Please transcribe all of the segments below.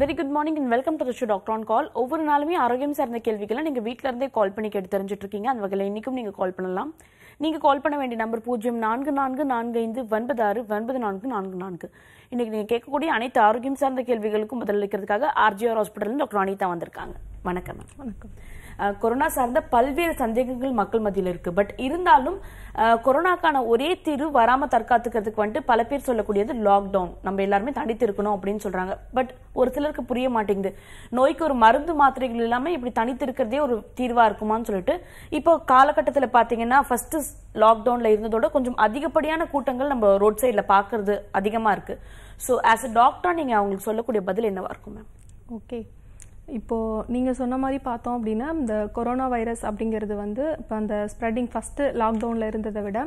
Very good morning and welcome to show doctor on call ஒவ்வொரு நாளுமே ஆரோக்கியம் சார்ந்த கேள்விகளை நீங்க வீட்ல இருந்தே கால் பண்ணி கேட்டு தெரிஞ்சுட்டு இருக்கீங்க அந்த வகையில் இன்னைக்கும் நீங்க கால் பண்ணலாம். நீங்க கால் பண்ண வேண்டிய நம்பர் பூஜ்ஜியம் நான்கு நான்கு நான்கு ஐந்து ஒன்பது ஆறு ஒன்பது நான்கு நான்கு நான்கு. இன்னைக்கு நீங்க கேட்கக்கூடிய அனைத்து ஆரோக்கியம் சார்ந்த கேள்விகளுக்கும் பதிலளிக்கிறதுக்காக ஆர்ஜிஆர் ஹாஸ்பிட்டல் டாக்டர் அனிதா வந்திருக்காங்க. வணக்கம். வணக்கம். கொரோனா சார்ந்த பல்வேறு சந்தேகங்கள் மக்கள் மத்தியில் இருக்கு. பட் இருந்தாலும் கொரோனாக்கான ஒரே தீர்வு வராம தற்காத்துக்கிறதுக்கு வந்துட்டு பல பேர் சொல்லக்கூடியது லாக்டவுன் நம்ம எல்லாருமே தனித்து இருக்கணும் அப்படின்னு சொல்றாங்க. பட் ஒரு சிலருக்கு புரிய மாட்டேங்குது. நோய்க்கு ஒரு மருந்து மாத்திரைகள் இல்லாம இப்படி தனித்து இருக்கிறதே ஒரு தீர்வா இருக்குமான்னு சொல்லிட்டு இப்போ காலகட்டத்துல பாத்தீங்கன்னா ஃபர்ஸ்ட் லாக்டவுன்ல இருந்ததோட கொஞ்சம் அதிகப்படியான கூட்டங்கள் நம்ம ரோட் சைட்ல பாக்குறது அதிகமா இருக்கு. ஸோ ஆஸ் அ டாக்டர் நீங்க அவங்களுக்கு சொல்லக்கூடிய பதில் என்னவா இருக்கும் மேம் ஓகே இப்போது நீங்கள் சொன்ன மாதிரி பார்த்தோம் அப்படின்னா இந்த கொரோனா வைரஸ் அப்படிங்கிறது வந்து இப்போ அந்த ஸ்ப்ரெட்டிங் ஃபஸ்ட்டு லாக்டவுனில் இருந்ததை விட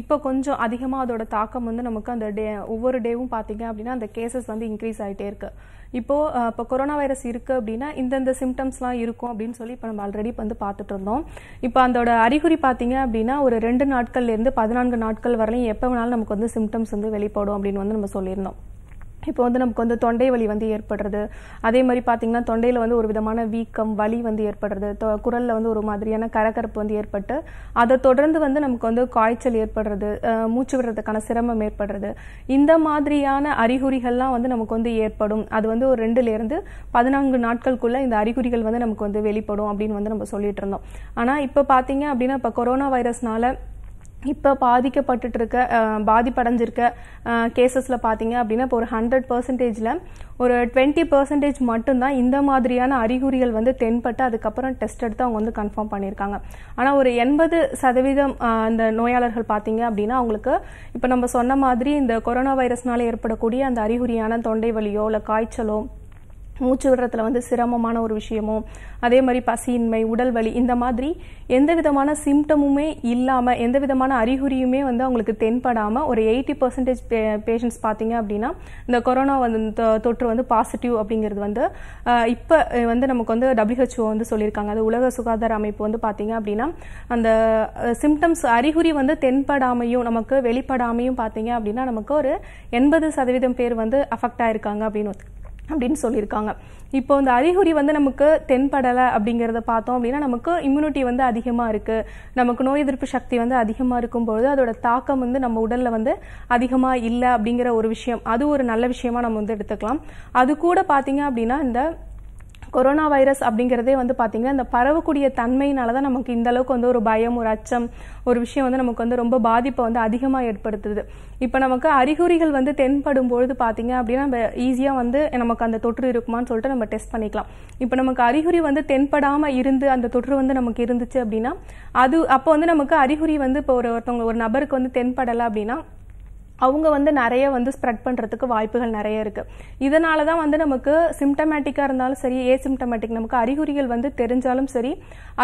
இப்போ கொஞ்சம் அதிகமாக அதோட தாக்கம் வந்து நமக்கு அந்த டே ஒவ்வொரு டேவும் பார்த்தீங்க அப்படின்னா அந்த கேசஸ் வந்து இன்க்ரீஸ் ஆகிட்டே இருக்கு. இப்போது இப்போ கொரோனா வைரஸ் இருக்குது அப்படின்னா இந்தந்த சிம்டம்ஸ்லாம் இருக்கும் அப்படின்னு சொல்லி இப்போ நம்ம ஆல்ரெடி வந்து பார்த்துட்டு இருந்தோம். இப்போ அதோட அறிகுறி பார்த்தீங்க அப்படின்னா ஒரு ரெண்டு நாட்கள்லேருந்து பதினான்கு நாட்கள் வரலையும் எப்போ வேணாலும் நமக்கு வந்து சிம்டம்ஸ் வந்து வெளிப்படும் அப்படின்னு வந்து நம்ம சொல்லியிருந்தோம். இப்போ வந்து நமக்கு வந்து தொண்டை வலி வந்து ஏற்படுறது. அதே மாதிரி பார்த்தீங்கன்னா தொண்டையில் வந்து ஒரு விதமான வீக்கம் வலி வந்து ஏற்படுறது. தொ- வந்து ஒரு மாதிரியான கரகரப்பு வந்து ஏற்பட்டு அதை தொடர்ந்து வந்து நமக்கு வந்து காய்ச்சல் ஏற்படுறது மூச்சு விடுறதுக்கான சிரமம் ஏற்படுறது. இந்த மாதிரியான அறிகுறிகள்லாம் வந்து நமக்கு வந்து ஏற்படும். அது வந்து ஒரு ரெண்டுலேருந்து பதினான்கு நாட்களுக்குள்ளே இந்த அறிகுறிகள் வந்து நமக்கு வந்து வெளிப்படும் அப்படின்னு வந்து நம்ம சொல்லிட்டு இருந்தோம். ஆனால் இப்போ பார்த்தீங்க அப்படின்னா இப்போ கொரோனா வைரஸ்னால இப்போ பாதிக்கப்பட்டுட்டு இருக்க பாதிப்படைஞ்சிருக்க கேசஸில் பார்த்தீங்க அப்படின்னா இப்போ ஒரு ஹண்ட்ரட் பர்சன்டேஜில் ஒரு டுவெண்ட்டி பர்சன்டேஜ் மட்டும்தான் இந்த மாதிரியான அறிகுறிகள் வந்து தென்பட்டு அதுக்கப்புறம் டெஸ்ட் எடுத்து அவங்க வந்து கன்ஃபார்ம் பண்ணியிருக்காங்க. ஆனால் ஒரு எண்பது சதவீதம் அந்த நோயாளர்கள் பார்த்தீங்க அப்படின்னா அவங்களுக்கு இப்போ நம்ம சொன்ன மாதிரி இந்த கொரோனா வைரஸ்னால ஏற்படக்கூடிய அந்த அறிகுறியான தொண்டை வலியோ இல்லை காய்ச்சலோ மூச்சு விடுறதுல வந்து சிரமமான ஒரு விஷயமோ அதே மாதிரி பசியின்மை உடல் வலி இந்த மாதிரி எந்த விதமான சிம்டமுமே இல்லாமல் எந்த விதமான அறிகுறியுமே வந்து அவங்களுக்கு தென்படாமல் ஒரு எயிட்டி பர்சன்டேஜ் பேஷண்ட்ஸ் பார்த்தீங்க அப்படின்னா இந்த கொரோனா வந்து தொ- தொற்று வந்து பாசிட்டிவ் அப்படிங்கிறது வந்து இப்போ வந்து நமக்கு வந்து டபிள்யூஹெச்ஓ வந்து சொல்லியிருக்காங்க. அது உலக சுகாதார அமைப்பு வந்து பார்த்தீங்க அப்படின்னா அந்த சிம்டம்ஸ் அறிகுறி வந்து தென்படாமையும் நமக்கு வெளிப்படாமையும் பார்த்தீங்க அப்படின்னா நமக்கு ஒரு எண்பது சதவீதம் பேர் வந்து அஃபெக்ட் ஆயிருக்காங்க அப்படின்னு அப்படின்னு சொல்லியிருக்காங்க. இப்போ இந்த அறிகுறி வந்து நமக்கு தென்படலை அப்படிங்கிறத பார்த்தோம் அப்படின்னா நமக்கு இம்யூனிட்டி வந்து அதிகமாக இருக்குது நமக்கு நோய் எதிர்ப்பு சக்தி வந்து அதிகமாக இருக்கும்பொழுது அதோட தாக்கம் வந்து நம்ம உடலில் வந்து அதிகமாக இல்லை அப்படிங்கிற ஒரு விஷயம் அது ஒரு நல்ல விஷயமா நம்ம வந்து எடுத்துக்கலாம். அது கூட பார்த்தீங்க அப்படின்னா இந்த கொரோனா வைரஸ் அப்படிங்கிறதே வந்து பார்த்தீங்கன்னா இந்த பரவக்கூடிய தன்மையினால தான் நமக்கு இந்த அளவுக்கு வந்து ஒரு பயம் ஒரு அச்சம் ஒரு விஷயம் வந்து நமக்கு வந்து ரொம்ப பாதிப்பை வந்து அதிகமாக ஏற்படுத்துது. இப்போ நமக்கு அறிகுறிகள் வந்து தென்படும் பொழுது பார்த்தீங்க அப்படின்னா நம்ம ஈஸியாக வந்து நமக்கு அந்த தொற்று இருக்குமான்னு சொல்லிட்டு நம்ம டெஸ்ட் பண்ணிக்கலாம். இப்போ நமக்கு அறிகுறி வந்து தென்படாமல் இருந்து அந்த தொற்று வந்து நமக்கு இருந்துச்சு அப்படின்னா அது அப்போ வந்து நமக்கு அறிகுறி வந்து இப்போ ஒரு ஒருத்தவங்க ஒரு நபருக்கு வந்து தென்படலை அப்படின்னா அவங்க வந்து நிறைய வந்து ஸ்ப்ரெட் பண்ணுறதுக்கு வாய்ப்புகள் நிறைய இருக்கு. இதனால தான் வந்து நமக்கு சிம்டமேட்டிக்காக இருந்தாலும் சரி ஏ சிம்டமேட்டிக் நமக்கு அறிகுறிகள் வந்து தெரிஞ்சாலும் சரி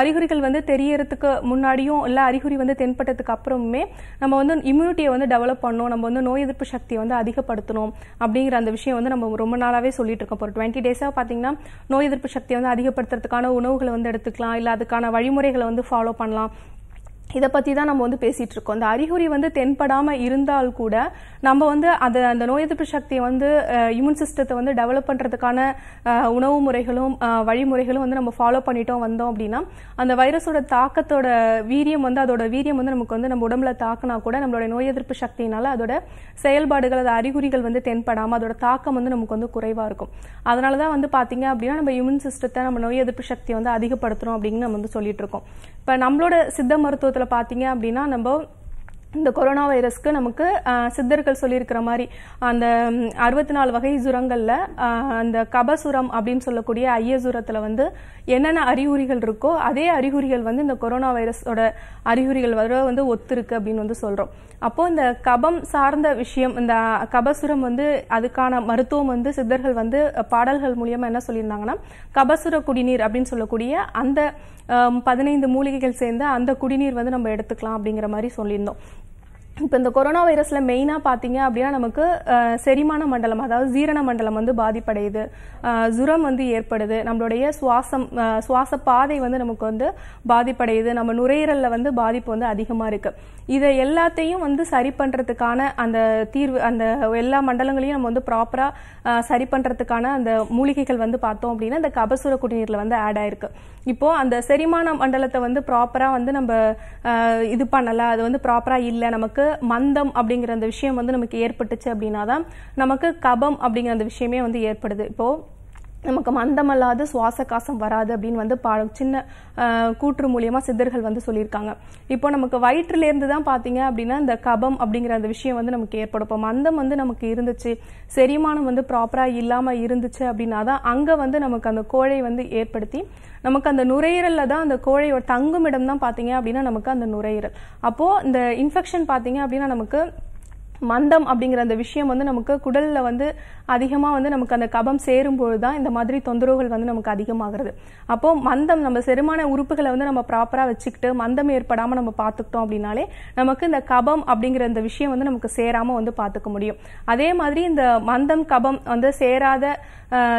அறிகுறிகள் வந்து தெரியறதுக்கு முன்னாடியும் இல்லை அறிகுறி வந்து தென்பட்டதுக்கு அப்புறமுமே நம்ம வந்து இம்யூனிட்டியை வந்து டெவலப் பண்ணணும். நம்ம வந்து நோய் எதிர்ப்பு சக்தியை வந்து அதிகப்படுத்தணும் அப்படிங்கிற அந்த விஷயம் வந்து நம்ம ரொம்ப நாளாகவே சொல்லிட்டு இருக்கோம். ஒரு டுவெண்ட்டி டேஸாக பார்த்தீங்கன்னா நோய் எதிர்ப்பு சக்தியை வந்து அதிகப்படுத்துறதுக்கான உணவுகளை வந்து எடுத்துக்கலாம். இல்லை அதுக்கான வழிமுறைகளை வந்து ஃபாலோ பண்ணலாம். இதை பற்றி தான் நம்ம வந்து பேசிகிட்டு இருக்கோம் அந்த அறிகுறி வந்து தென்படாமல் இருந்தால் கூட நம்ம வந்து அதை அந்த நோய் எதிர்ப்பு சக்தியை வந்து இம்யூன் சிஸ்டத்தை வந்து டெவலப் பண்ணுறதுக்கான உணவு முறைகளும் வழிமுறைகளும் வந்து நம்ம ஃபாலோ பண்ணிட்டோம் வந்தோம் அப்படின்னா அந்த வைரஸோட தாக்கத்தோட வீரியம் வந்து அதோட வீரியம் வந்து நமக்கு வந்து நம்ம உடம்புல தாக்குனா கூட நம்மளோட நோய் எதிர்ப்பு சக்தியினால அதோட செயல்பாடுகள் அது அறிகுறிகள் வந்து தென்படாமல் அதோட தாக்கம் வந்து நமக்கு வந்து குறைவாக இருக்கும். அதனால தான் வந்து பார்த்தீங்க அப்படின்னா நம்ம இம்யூன் சிஸ்டத்தை நம்ம நோய் எதிர்ப்பு சக்தியை வந்து அதிகப்படுத்துகிறோம் அப்படின்னு நம்ம வந்து சொல்லிட்டு இருக்கோம் இப்போ நம்மளோட சித்த மருத்துவத்தை மருத்துவத்துல பாத்தீங்க அப்படின்னா நம்ம இந்த கொரோனா வைரஸ்க்கு நமக்கு சித்தர்கள் சொல்லியிருக்கிற மாதிரி அந்த அறுபத்தி நாலு வகை சுரங்களில் அந்த கபசுரம் அப்படின்னு சொல்லக்கூடிய ஐயசுரத்துல வந்து என்னென்ன அறிகுறிகள் இருக்கோ அதே அறிகுறிகள் வந்து இந்த கொரோனா வைரஸோட அறிகுறிகள் வர வந்து ஒத்துருக்கு அப்படின்னு வந்து சொல்கிறோம் அப்போது இந்த கபம் சார்ந்த விஷயம் இந்த கபசுரம் வந்து அதுக்கான மருத்துவம் வந்து சித்தர்கள் வந்து பாடல்கள் மூலியமாக என்ன சொல்லியிருந்தாங்கன்னா கபசுர குடிநீர் அப்படின்னு சொல்லக்கூடிய அந்த பதினைந்து மூலிகைகள் சேர்ந்த அந்த குடிநீர் வந்து நம்ம எடுத்துக்கலாம் அப்படிங்கிற மாதிரி சொல்லியிருந்தோம். இப்போ இந்த கொரோனா வைரஸில் மெயினாக பார்த்தீங்க அப்படின்னா நமக்கு செரிமான மண்டலம் அதாவது ஜீரண மண்டலம் வந்து பாதிப்படையுது. ஜுரம் வந்து ஏற்படுது. நம்மளுடைய சுவாசம் சுவாச பாதை வந்து நமக்கு வந்து பாதிப்படையுது. நம்ம நுரையீரலில் வந்து பாதிப்பு வந்து அதிகமாக இருக்குது இதை எல்லாத்தையும் வந்து சரி பண்ணுறதுக்கான அந்த தீர்வு அந்த எல்லா மண்டலங்களையும் நம்ம வந்து ப்ராப்பராக சரி பண்ணுறதுக்கான அந்த மூலிகைகள் வந்து பார்த்தோம் அப்படின்னா இந்த கபசுர குடிநீரில் வந்து ஆட் ஆயிருக்கு. இப்போ அந்த செரிமான மண்டலத்தை வந்து ப்ராப்பராக வந்து நம்ம இது பண்ணலை. அது வந்து ப்ராப்பராக இல்லை. நமக்கு மந்தம் அப்படிங்கிற அந்த விஷயம் வந்து நமக்கு ஏற்பட்டுச்சு அப்படின்னா தான் நமக்கு கபம் அப்படிங்கிற அந்த விஷயமே வந்து ஏற்படுது. இப்போ நமக்கு மந்தமல்லாத சுவாச காசம் வராது அப்படின்னு வந்து பா சின்ன கூற்று மூலியமாக சித்தர்கள் வந்து சொல்லியிருக்காங்க. இப்போ நமக்கு வயிற்றிலேருந்து தான் பார்த்தீங்க அப்படின்னா இந்த கபம் அப்படிங்கிற அந்த விஷயம் வந்து நமக்கு ஏற்படும். இப்போ மந்தம் வந்து நமக்கு இருந்துச்சு செரிமானம் வந்து ப்ராப்பராக இல்லாமல் இருந்துச்சு அப்படின்னா தான் அங்கே வந்து நமக்கு அந்த கோழை வந்து ஏற்படுத்தி நமக்கு அந்த நுரையீரலில் தான் அந்த கோழையோட தங்குமிடம் தான் பார்த்தீங்க அப்படின்னா நமக்கு அந்த நுரையீரல். அப்போது இந்த இன்ஃபெக்ஷன் பார்த்தீங்க அப்படின்னா நமக்கு மந்தம் அப்படிங்கிற அந்த விஷயம் வந்து நமக்கு குடலில் வந்து அதிகமாக வந்து நமக்கு அந்த கபம் சேரும்போது தான் இந்த மாதிரி தொந்தரவுகள் வந்து நமக்கு அதிகமாகிறது. அப்போ மந்தம் நம்ம செரிமான உறுப்புகளை வந்து நம்ம ப்ராப்பராக வச்சுக்கிட்டு மந்தம் ஏற்படாமல் நம்ம பார்த்துக்கிட்டோம் அப்படின்னாலே நமக்கு இந்த கபம் அப்படிங்கிற இந்த விஷயம் வந்து நமக்கு சேராமல் வந்து பார்த்துக்க முடியும். அதே மாதிரி இந்த மந்தம் கபம் வந்து சேராத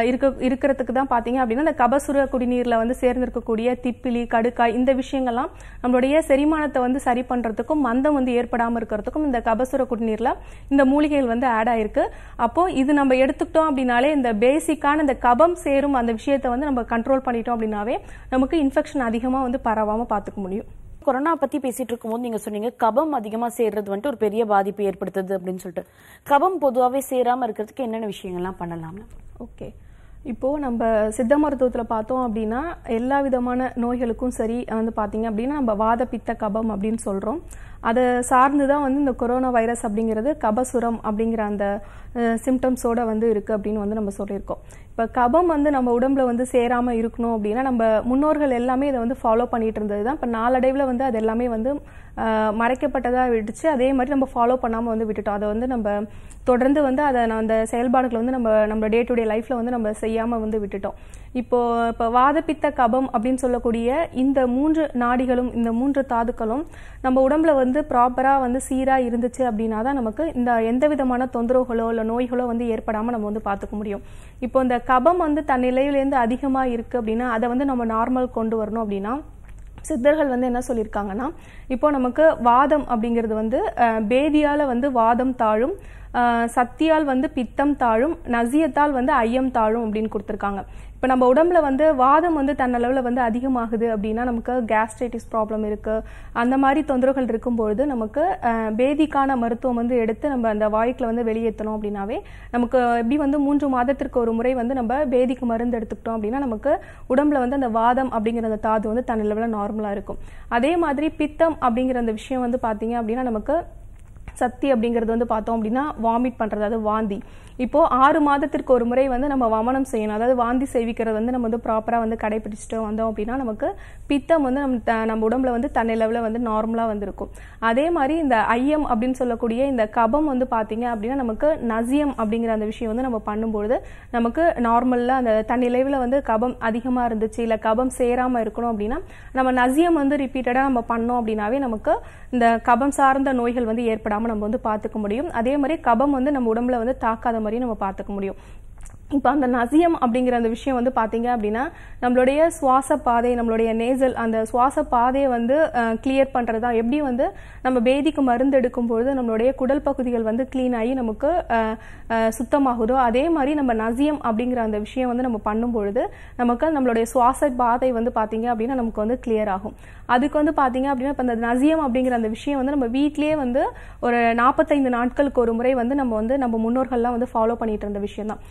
இருக்க இருக்கிறதுக்கு தான் பார்த்தீங்க அப்படின்னா இந்த கபசுர குடிநீரில் வந்து சேர்ந்திருக்கக்கூடிய திப்பிலி கடுக்காய் இந்த விஷயங்கள்லாம் நம்மளுடைய செரிமானத்தை வந்து சரி பண்ணுறதுக்கும் மந்தம் வந்து ஏற்படாமல் இருக்கிறதுக்கும் இந்த கபசுர குடிநீரில் இந்த மூலிகைகள் வந்து ஆட் ஆயிருக்கு. அப்போ இது நம்ம எடுத்துக்கிட்டோம் அப்படின்னாலே இந்த பேசிக்கான இந்த கபம் சேரும் அந்த விஷயத்தை வந்து நம்ம கண்ட்ரோல் பண்ணிட்டோம் அப்படின்னாவே நமக்கு இன்ஃபெக்ஷன் அதிகமாக வந்து பரவாமல் பார்த்துக்க முடியும். கொரோனா பத்தி பேசிட்டு இருக்கும்போது நீங்க சொன்னீங்க கபம் அதிகமா சேர்றது வந்துட்டு ஒரு பெரிய பாதிப்பு ஏற்படுத்துது அப்படின்னு சொல்லிட்டு. கபம் பொதுவாகவே சேராம இருக்கிறதுக்கு என்னென்ன விஷயங்கள்லாம் பண்ணலாம்னு? ஓகே. இப்போது நம்ம சித்த மருத்துவத்தில் பார்த்தோம் அப்படின்னா எல்லா விதமான நோய்களுக்கும் சரி வந்து பார்த்திங்க அப்படின்னா நம்ம வாத பித்த கபம் அப்படின்னு சொல்கிறோம் அதை சார்ந்து தான் வந்து இந்த கொரோனா வைரஸ் அப்படிங்கிறது கபசுரம் அப்படிங்கிற அந்த சிம்டம்ஸோட வந்து இருக்குது அப்படின்னு வந்து நம்ம சொல்லியிருக்கோம். இப்போ கபம் வந்து நம்ம உடம்புல வந்து சேராமல் இருக்கணும் அப்படின்னா நம்ம முன்னோர்கள் எல்லாமே இதை வந்து ஃபாலோ பண்ணிகிட்டு இருந்தது தான் இப்போ நாளடைவில் வந்து அது எல்லாமே வந்து மறைக்கப்பட்டதாக விடுச்சு விட்டுச்சு. அதே மாதிரி நம்ம ஃபாலோ பண்ணாமல் வந்து விட்டுட்டோம். அதை வந்து நம்ம தொடர்ந்து வந்து அதை நான் அந்த செயல்பாடுகளை வந்து நம்ம நம்ம டே டு டே லைஃப்பில் வந்து நம்ம செய்யாமல் வந்து விட்டுட்டோம். இப்போ இப்போ வாதப்பித்த கபம் அப்படின்னு சொல்லக்கூடிய இந்த மூன்று நாடிகளும் இந்த மூன்று தாதுக்களும் நம்ம உடம்புல வந்து ப்ராப்பராக வந்து சீராக இருந்துச்சு அப்படின்னா தான் நமக்கு இந்த எந்த விதமான தொந்தரவுகளோ இல்லை நோய்களோ வந்து ஏற்படாமல் நம்ம வந்து பார்த்துக்க முடியும். இப்போ இந்த கபம் வந்து தன் நிலையிலேருந்து அதிகமாக இருக்குது அப்படின்னா அதை வந்து நம்ம நார்மல் கொண்டு வரணும் அப்படின்னா சித்தர்கள் வந்து என்ன சொல்லியிருக்காங்கன்னா இப்போ நமக்கு வாதம் அப்படிங்கிறது வந்து பேதியால் பேதியால வந்து வாதம் தாழும் சத்தியால் வந்து பித்தம் தாழும் நசியத்தால் வந்து ஐயம் தாழும் அப்படின்னு கொடுத்துருக்காங்க. இப்போ நம்ம உடம்புல வந்து வாதம் வந்து தன்னளவில் வந்து அதிகமாகுது அப்படின்னா நமக்கு கேஸ்ட்ரைட்டிஸ் ப்ராப்ளம் இருக்குது அந்த மாதிரி தொந்தரவுகள் இருக்கும்பொழுது நமக்கு பேதிக்கான மருத்துவம் வந்து எடுத்து நம்ம அந்த வாய்க்கில் வந்து வெளியேற்றணும் அப்படின்னாவே நமக்கு எப்படி வந்து மூன்று மாதத்திற்கு ஒரு முறை வந்து நம்ம பேதிக்கு மருந்து எடுத்துக்கிட்டோம் அப்படின்னா நமக்கு உடம்புல வந்து அந்த வாதம் அப்படிங்கிற அந்த தாது வந்து தன்னளவில் நார்மலாக இருக்கும். அதே மாதிரி பித்தம் அப்படிங்கிற அந்த விஷயம் வந்து பார்த்தீங்க அப்படின்னா நமக்கு சக்தி அப்படிங்கிறது வந்து பார்த்தோம் அப்படின்னா வாமிட் பண்ணுறது அதாவது வாந்தி. இப்போ ஆறு மாதத்திற்கு ஒரு முறை வந்து நம்ம வமனம் செய்யணும். அதாவது வாந்தி செய்விக்கிறது வந்து நம்ம வந்து ப்ராப்பராக வந்து கடைபிடிச்சிட்டு வந்தோம் அப்படின்னா நமக்கு பித்தம் வந்து நம்ம த- நம்ம உடம்புல வந்து தன்னிலவில் வந்து நார்மலாக வந்திருக்கும். அதே மாதிரி இந்த ஐயம் அப்படின்னு சொல்லக்கூடிய இந்த கபம் வந்து பார்த்தீங்க அப்படின்னா நமக்கு நசியம் அப்படிங்கிற அந்த விஷயம் வந்து நம்ம பண்ணும்பொழுது நமக்கு நார்மலில் அந்த தன்னிலைவில் வந்து கபம் அதிகமாக இருந்துச்சு இல்லை கபம் சேராமல் இருக்கணும் அப்படின்னா நம்ம நசியம் வந்து ரிப்பீட்டடாக நம்ம பண்ணோம் அப்படின்னாவே நமக்கு இந்த கபம் சார்ந்த நோய்கள் வந்து ஏற்படாமல் நம்ம வந்து பார்த்துக்க முடியும். அதே மாதிரி கபம் வந்து நம்ம உடம்புல வந்து தாக்காத மாதிரி நம்ம பார்த்துக்க முடியும். இப்போ அந்த நசியம் அப்படிங்கிற அந்த விஷயம் வந்து பார்த்தீங்க அப்படின்னா நம்மளுடைய சுவாச பாதை நம்மளுடைய நேசல் அந்த சுவாச பாதையை வந்து கிளியர் பண்றதா எப்படி வந்து நம்ம பேதிக்கு மருந்து எடுக்கும்பொழுது நம்மளுடைய குடல் பகுதிகள் வந்து க்ளீன் ஆகி நமக்கு சுத்தமாகுதோ அதே மாதிரி நம்ம நசியம் அப்படிங்கிற அந்த விஷயம் வந்து நம்ம பண்ணும் பொழுது நமக்கு நம்மளுடைய சுவாச பாதை வந்து பார்த்தீங்க அப்படின்னா நமக்கு வந்து கிளியர் ஆகும். அதுக்கு வந்து பார்த்தீங்க அப்படின்னா இப்போ அந்த நசியம் அப்படிங்கிற அந்த விஷயம் வந்து நம்ம வீட்லயே வந்து ஒரு நாற்பத்தைந்து நாட்களுக்கு ஒரு முறை வந்து நம்ம வந்து நம்ம முன்னோர்கள்லாம் வந்து ஃபாலோ பண்ணிட்டு இருந்த விஷயம் தான்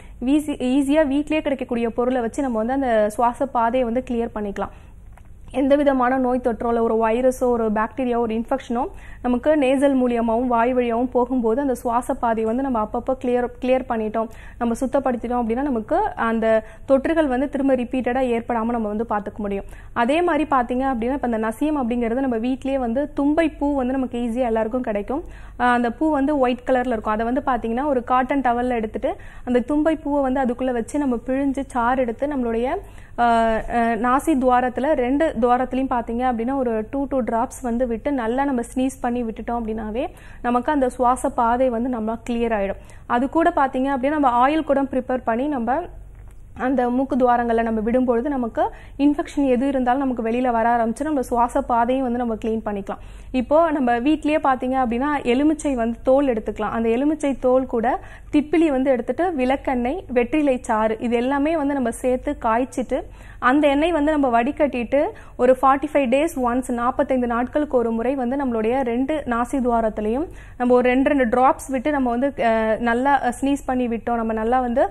ஈஸி ஈஸியா வீட்டிலே கிடைக்கக்கூடிய பொருளை வச்சு நம்ம வந்து அந்த சுவாச பாதையை வந்து கிளியர் பண்ணிக்கலாம். எந்த விதமான நோய் தொற்றோ இல்லை ஒரு வைரஸோ ஒரு பாக்டீரியாவோ ஒரு இன்ஃபெக்ஷனோ நமக்கு நேசல் மூலியமாகவும் வாய் வழியாகவும் போகும்போது அந்த சுவாச பாதையை வந்து நம்ம அப்பப்போ கிளியர் கிளியர் பண்ணிட்டோம். நம்ம சுத்தப்படுத்திட்டோம் அப்படின்னா நமக்கு அந்த தொற்றுகள் வந்து திரும்ப ரிப்பீட்டடாக ஏற்படாமல் நம்ம வந்து பார்த்துக்க முடியும். அதே மாதிரி பார்த்தீங்க அப்படின்னா இப்போ அந்த நசியம் அப்படிங்கிறது நம்ம வீட்டிலேயே வந்து தும்பை பூ வந்து நமக்கு ஈஸியாக எல்லாருக்கும் கிடைக்கும். அந்த பூ வந்து ஒயிட் கலரில் இருக்கும். அதை வந்து பார்த்தீங்கன்னா ஒரு காட்டன் டவல்ல எடுத்துட்டு அந்த தும்பை பூவை வந்து அதுக்குள்ளே வச்சு நம்ம பிழிஞ்சு சாறு எடுத்து நம்மளுடைய நாசி துவாரத்தில் ரெண்டு துவாரத்துலையும் பார்த்தீங்க அப்படின்னா ஒரு டூ டூ ட்ராப்ஸ் வந்து விட்டு நல்லா நம்ம ஸ்னீஸ் பண்ணி விட்டுட்டோம் அப்படின்னாவே நமக்கு அந்த சுவாச பாதை வந்து நம்ம கிளியர் ஆகிடும் அது கூட பார்த்தீங்க அப்படின்னா நம்ம ஆயில் கூட ப்ரிப்பேர் பண்ணி நம்ம அந்த மூக்கு துவாரங்களில் நம்ம விடும்பொழுது நமக்கு இன்ஃபெக்ஷன் எது இருந்தாலும் நமக்கு வெளியில் வர ஆரம்பிச்சு நம்ம சுவாச பாதையும் வந்து நம்ம க்ளீன் பண்ணிக்கலாம். இப்போ நம்ம வீட்லயே பார்த்தீங்க அப்படின்னா எலுமிச்சை வந்து தோல் எடுத்துக்கலாம். அந்த எலுமிச்சை தோல் கூட திப்பிலி வந்து எடுத்துட்டு விளக்கெண்ணெய் வெற்றிலை சாறு இது எல்லாமே வந்து நம்ம சேர்த்து காய்ச்சிட்டு அந்த எண்ணெய் வந்து நம்ம வடிகட்டிட்டு ஒரு ஃபார்ட்டி ஃபைவ் டேஸ் ஒன்ஸ் நாற்பத்தைந்து நாட்களுக்கு ஒரு முறை வந்து நம்மளுடைய ரெண்டு நாசி துவாரத்துலையும் நம்ம ஒரு ரெண்டு ரெண்டு ட்ராப்ஸ் விட்டு நம்ம வந்து நல்லா ஸ்னீஸ் பண்ணி விட்டோம். நம்ம நல்லா வந்து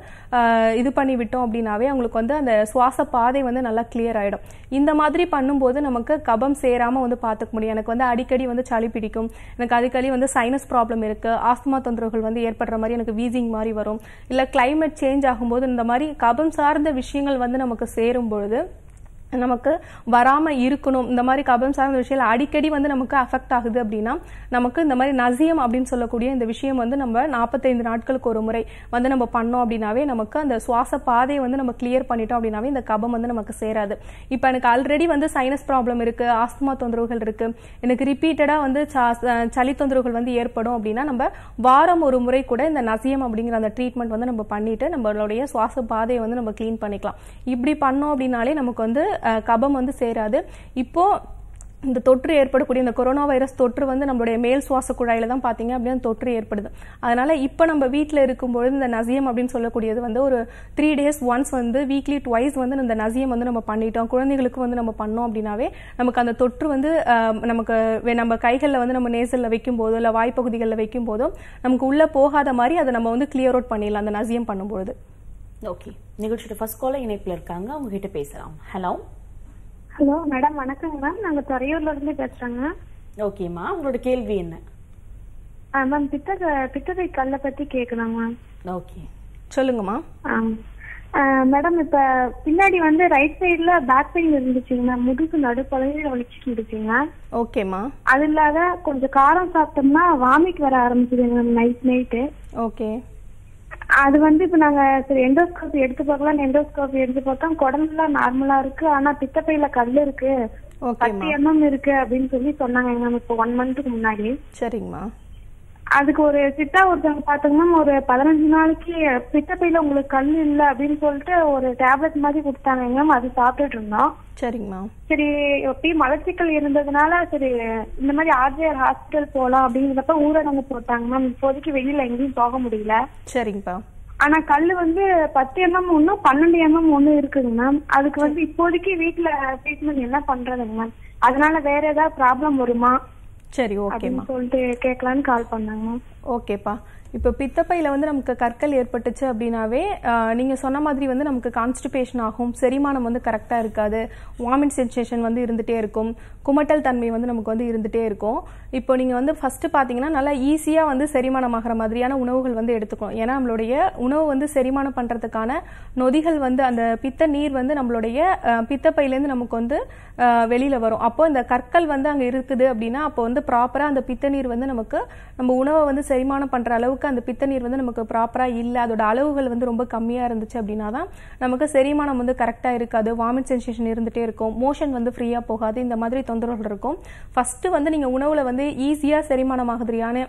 இது பண்ணி விட்டோம் அப்படின்னாவே அவங்களுக்கு வந்து அந்த சுவாச பாதை வந்து நல்லா கிளியர் ஆகிடும் இந்த மாதிரி பண்ணும்போது நமக்கு கபம் சேராமல் வந்து பார்த்துக்க முடியும். எனக்கு வந்து அடிக்கடி வந்து சளி பிடிக்கும். எனக்கு அடிக்கடி வந்து சைனஸ் ப்ராப்ளம் இருக்குது ஆஸ்துமா தொந்தரவுகள் வந்து ஏற்படுற மாதிரி எனக்கு வீசிங் மாதிரி வரும். இல்லை கிளைமேட் சேஞ்ச் ஆகும்போது இந்த மாதிரி கபம் சார்ந்த விஷயங்கள் வந்து நமக்கு சேரும்போது சேரும் பொழுது நமக்கு வராமல் இருக்கணும். இந்த மாதிரி கபம் சார்ந்த விஷயம் அடிக்கடி வந்து நமக்கு அஃபெக்ட் ஆகுது அப்படின்னா நமக்கு இந்த மாதிரி நசியம் அப்படின்னு சொல்லக்கூடிய இந்த விஷயம் வந்து நம்ம நாற்பத்தைந்து நாட்களுக்கு ஒரு முறை வந்து நம்ம பண்ணோம் அப்படின்னாவே நமக்கு அந்த சுவாச பாதையை வந்து நம்ம கிளியர் பண்ணிட்டோம் அப்படின்னாவே இந்த கபம் வந்து நமக்கு சேராது. இப்போ எனக்கு ஆல்ரெடி வந்து சைனஸ் ப்ராப்ளம் இருக்கு ஆஸ்துமா தொந்தரவுகள் இருக்கு. எனக்கு ரிப்பீட்டடாக வந்து சா- சளி தொந்தரவுகள் வந்து ஏற்படும் அப்படின்னா நம்ம வாரம் ஒரு முறை கூட இந்த நசியம் அப்படிங்கிற அந்த ட்ரீட்மெண்ட் வந்து நம்ம பண்ணிட்டு நம்மளுடைய சுவாச பாதையை வந்து நம்ம க்ளீன் பண்ணிக்கலாம். இப்படி பண்ணோம் அப்படின்னாலே நமக்கு வந்து கபம் வந்து சேராது. இப்போ இந்த தொற்று ஏற்படக்கூடிய இந்த கொரோனா வைரஸ் தொற்று வந்து நம்மளுடைய மேல் சுவாச குழாயில தான் பாத்தீங்க அப்படின்னா தொற்று ஏற்படுது. அதனால இப்போ நம்ம வீட்டில் இருக்கும்பொழுது இந்த நசியம் அப்படின்னு சொல்லக்கூடியது வந்து ஒரு த்ரீ டேஸ் ஒன்ஸ் வந்து வீக்லி ட்வைஸ் வந்து இந்த நசியம் வந்து நம்ம பண்ணிட்டோம். குழந்தைகளுக்கு வந்து நம்ம பண்ணோம் அப்படின்னாவே நமக்கு அந்த தொற்று வந்து நமக்கு வே- நம்ம கைகளில் வந்து நம்ம நேசலில் வைக்கும் போதோ இல்லை வாய்ப்பகுதிகளில் வைக்கும் போதோ நமக்கு உள்ள போகாத மாதிரி அதை நம்ம வந்து கிளியர் அவுட் பண்ணிடலாம் அந்த நசியம் பண்ணும்பொழுது. ஓகே நிகழ்ச்சியோட ஃபர்ஸ்ட் காலர் இணைப்புல இருக்காங்க. அவங்க கிட்ட பேசலாம். ஹலோ ஹலோ மேடம் வணக்கங்க மேம் நாங்க துறையூர்ல இருந்து பேசுறோங்க. ஓகேம்மா உங்களோட கேள்வி என்ன? மேம் பித்த பித்தப்பை கல்லை பத்தி கேட்கலாம் மேம் ஓகே சொல்லுங்கம்மா மேடம் இப்ப பின்னாடி வந்து ரைட் சைடுல பேக் பெயின் இருந்துச்சுங்க முதுகு நடுப்பகுதியில வலிச்சுட்டு இருந்துச்சுங்க ஓகேம்மா அது இல்லாத கொஞ்சம் காரம் சாப்பிட்டோம்னா வாமிட் வர ஆரம்பிச்சதுங்க மேம் நைட் நைட்டு ஓகே அது வந்து இப்ப நாங்க சரி எண்டோஸ்கோபி எடுத்து பார்க்கலாம் எண்டோஸ்கோபி எடுத்து பார்த்தோம் குடம்புலாம் நார்மலா இருக்கு. ஆனா பித்தப்பையில கல் இருக்கு. பத்து எம்எம் இருக்கு அப்படின்னு சொல்லி சொன்னாங்க. மேம் இப்போ ஒன் மந்த்துக்கு முன்னாடி. சரிங்கம்மா அதுக்கு ஒரு சித்தா ஒருத்தவங்க பாத்தீங்கன்னா ஒரு பதினஞ்சு நாளைக்கு பித்தப்பையில உங்களுக்கு கல் இல்ல அப்படின்னு சொல்லிட்டு ஒரு டேப்லெட் மாதிரி கொடுத்தாங்க மேம் அது சாப்பிட்டுட்டு இருந்தோம். சரிங்கம்மா சரி எப்பயும் மலச்சிக்கல் இருந்ததுனால சரி இந்த மாதிரி ஆர்ஜிஆர் ஹாஸ்பிட்டல் போலாம் அப்படிங்கிறப்ப ஊரடங்கு போட்டாங்க மேம் இப்போதைக்கு வெளியில எங்கேயும் போக முடியல. சரிங்கப்பா ஆனா கல் வந்து பத்து எம்எம் ஒன்னும் பன்னெண்டு எம்எம் ஒன்னும் இருக்குங்க மேம் அதுக்கு வந்து இப்போதைக்கு வீட்டுல ட்ரீட்மெண்ட் என்ன பண்றதுங்க மேம் அதனால வேற ஏதாவது ப்ராப்ளம் வருமா? சரி ஓகேம்மா சொல்லிட்டு கேட்கலான்னு கால் பண்ணாங்க. மேம் ஓகேப்பா இப்போ பித்தப்பையில் வந்து நமக்கு கற்கள் ஏற்பட்டுச்சு அப்படின்னாவே நீங்கள் சொன்ன மாதிரி வந்து நமக்கு கான்ஸ்டிபேஷன் ஆகும் செரிமானம் வந்து கரெக்டாக இருக்காது வாமிட் சென்சேஷன் வந்து இருந்துகிட்டே இருக்கும் குமட்டல் தன்மை வந்து நமக்கு வந்து இருந்துகிட்டே இருக்கும். இப்போ நீங்கள் வந்து ஃபஸ்ட்டு பார்த்தீங்கன்னா நல்லா ஈஸியாக வந்து செரிமானம் ஆகிற மாதிரியான உணவுகள் வந்து எடுத்துக்கணும். ஏன்னா நம்மளுடைய உணவு வந்து செரிமானம் பண்ணுறதுக்கான நொதிகள் வந்து அந்த பித்த நீர் வந்து நம்மளுடைய பித்தப்பையிலேருந்து நமக்கு வந்து வெளியில் வரும். அப்போ இந்த கற்கள் வந்து அங்கே இருக்குது அப்படின்னா அப்போ வந்து ப்ராப்பராக அந்த பித்த நீர் வந்து நமக்கு நம்ம உணவை வந்து செரிமானம் பண்ணுற அளவுக்கு அந்த பித்த நீர் வந்து நமக்கு ப்ராப்பராக இல்லை. அதோட அளவுகள் வந்து ரொம்ப கம்மியாக இருந்துச்சு அப்படின்னா தான் நமக்கு செரிமானம் வந்து கரெக்டாக இருக்காது. வாமிட் சென்சேஷன் இருந்துகிட்டே இருக்கும். மோஷன் வந்து ஃப்ரீயாக போகாது. இந்த மாதிரி தொந்தரவுகள் இருக்கும். ஃபஸ்ட்டு வந்து நீங்கள் உணவில் வந்து ஈஸியாக செரிமானம் மாதிரியான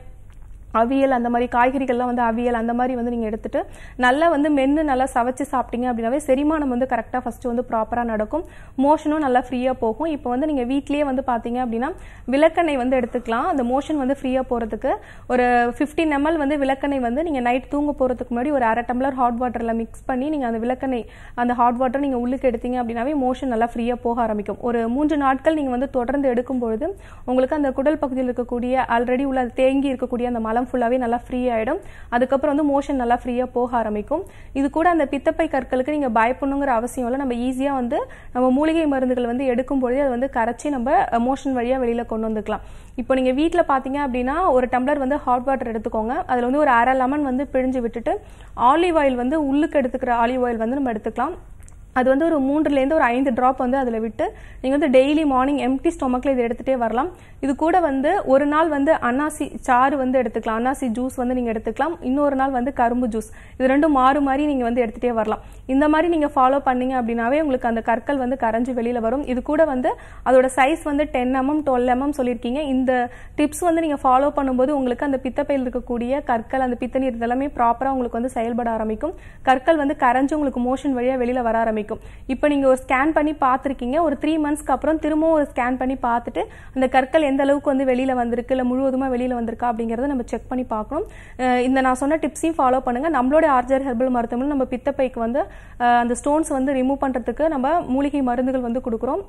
அவியல் அந்த மாதிரி காய்கறிகள்லாம் வந்து அவியல் அந்த மாதிரி வந்து நீங்கள் எடுத்துகிட்டு நல்லா வந்து மென்று நல்லா சவச்சு சாப்பிட்டீங்க அப்படின்னாவே செரிமானம் வந்து கரெக்டாக ஃபஸ்ட்டு வந்து ப்ராப்பராக நடக்கும். மோஷனும் நல்லா ஃப்ரீயாக போகும். இப்போ வந்து நீங்கள் வீட்லேயே வந்து பார்த்தீங்க அப்படின்னா விளக்கெண்ணெய் வந்து எடுத்துக்கலாம். அந்த மோஷன் வந்து ஃப்ரீயாக போகிறதுக்கு ஒரு ஃபிஃப்டின் எம்எல் வந்து விளக்கெண்ணெய் வந்து நீங்கள் நைட் தூங்க போகிறதுக்கு முன்னாடி ஒரு அரை டம்ளர் ஹாட் வாட்டரில் மிக்ஸ் பண்ணி நீங்கள் அந்த விளக்கெண்ணெய் அந்த ஹாட் வாட்டர் நீங்கள் உள்ளுக்கு எடுத்தீங்க அப்படின்னாவே மோஷன் நல்லா ஃப்ரீயாக போக ஆரம்பிக்கும். ஒரு மூன்று நாட்கள் நீங்கள் வந்து தொடர்ந்து எடுக்கும் பொழுது உங்களுக்கு அந்த குடல் பகுதியில் இருக்கக்கூடிய ஆல்ரெடி உள்ள தேங்கி இருக்கக்கூடிய அந்த மலம் ஃபுல்லாகவே நல்லா ஃப்ரீ ஆகிடும் அதுக்கப்புறம் வந்து மோஷன் நல்லா ஃப்ரீயாக போக ஆரம்பிக்கும். இது கூட அந்த பித்தப்பை கற்களுக்கு நீங்கள் பயப்படணுங்கிற அவசியம் இல்லை. நம்ம ஈஸியாக வந்து நம்ம மூலிகை மருந்துகள் வந்து எடுக்கும் பொழுது அதை வந்து கரைச்சி நம்ம மோஷன் வழியாக வெளியில் கொண்டு வந்துக்கலாம். இப்போ நீங்கள் வீட்டில் பார்த்தீங்க அப்படின்னா ஒரு டம்ளர் வந்து ஹாட் வாட்டர் எடுத்துக்கோங்க. அதில் வந்து ஒரு அரை லெமன் வந்து பிழிஞ்சு விட்டுட்டு ஆலிவ் ஆயில் வந்து உள்ளுக்கு எடுத்துக்கிற ஆலிவ் ஆயில் வந்து நம்ம எடுத்துக்கலாம். அது வந்து ஒரு மூன்றுலேருந்து ஒரு ஐந்து ட்ராப் வந்து அதில் விட்டு நீங்கள் வந்து டெய்லி மார்னிங் எம்டி ஸ்டொமக்கில் இது எடுத்துகிட்டே வரலாம். இது கூட வந்து ஒரு நாள் வந்து அன்னாசி சாறு வந்து எடுத்துக்கலாம். அன்னாசி ஜூஸ் வந்து நீங்கள் எடுத்துக்கலாம். இன்னொரு நாள் வந்து கரும்பு ஜூஸ் இது ரெண்டும் மாறு மாறி நீங்கள் வந்து எடுத்துகிட்டே வரலாம். இந்த மாதிரி நீங்கள் ஃபாலோ பண்ணீங்க அப்படின்னாவே உங்களுக்கு அந்த கற்கள் வந்து கரைஞ்சு வெளியில் வரும். இது கூட வந்து அதோட சைஸ் வந்து டென் எம்எம் டுவெல் எம்எம் சொல்லியிருக்கீங்க. இந்த டிப்ஸ் வந்து நீங்கள் ஃபாலோ பண்ணும்போது உங்களுக்கு அந்த பித்தப்பையில் இருக்கக்கூடிய கற்கள் அந்த பித்த நீர் இதெல்லாமே ப்ராப்பராக உங்களுக்கு வந்து செயல்பட ஆரம்பிக்கும். கற்கள் வந்து கரைஞ்சு உங்களுக்கு மோஷன் வழியாக வெளியில் வர ஆரம்பிக்கும். இப்போ நீங்கள் ஒரு ஸ்கேன் பண்ணி பார்த்துருக்கீங்க. ஒரு த்ரீ மந்த்ஸ்க்கு அப்புறம் திரும்பவும் ஒரு ஸ்கேன் பண்ணி பார்த்துட்டு அந்த கற்கள் எந்த அளவுக்கு வந்து வெளியில் வந்திருக்கு இல்லை முழுவதுமாக வெளியில் வந்திருக்கா அப்படிங்கிறத நம்ம செக் பண்ணி பார்க்கணும். இந்த நான் சொன்ன டிப்ஸையும் ஃபாலோ பண்ணுங்கள் நம்மளோட ஆர்ஜர் ஹெர்பல் மருத்துவமனை நம்ம பித்தப்பைக்கு வந்து அந்த ஸ்டோன்ஸ் வந்து ரிமூவ் பண்ணுறதுக்கு நம்ம மூலிகை மருந்துகள் வந்து கொடுக்குறோம்.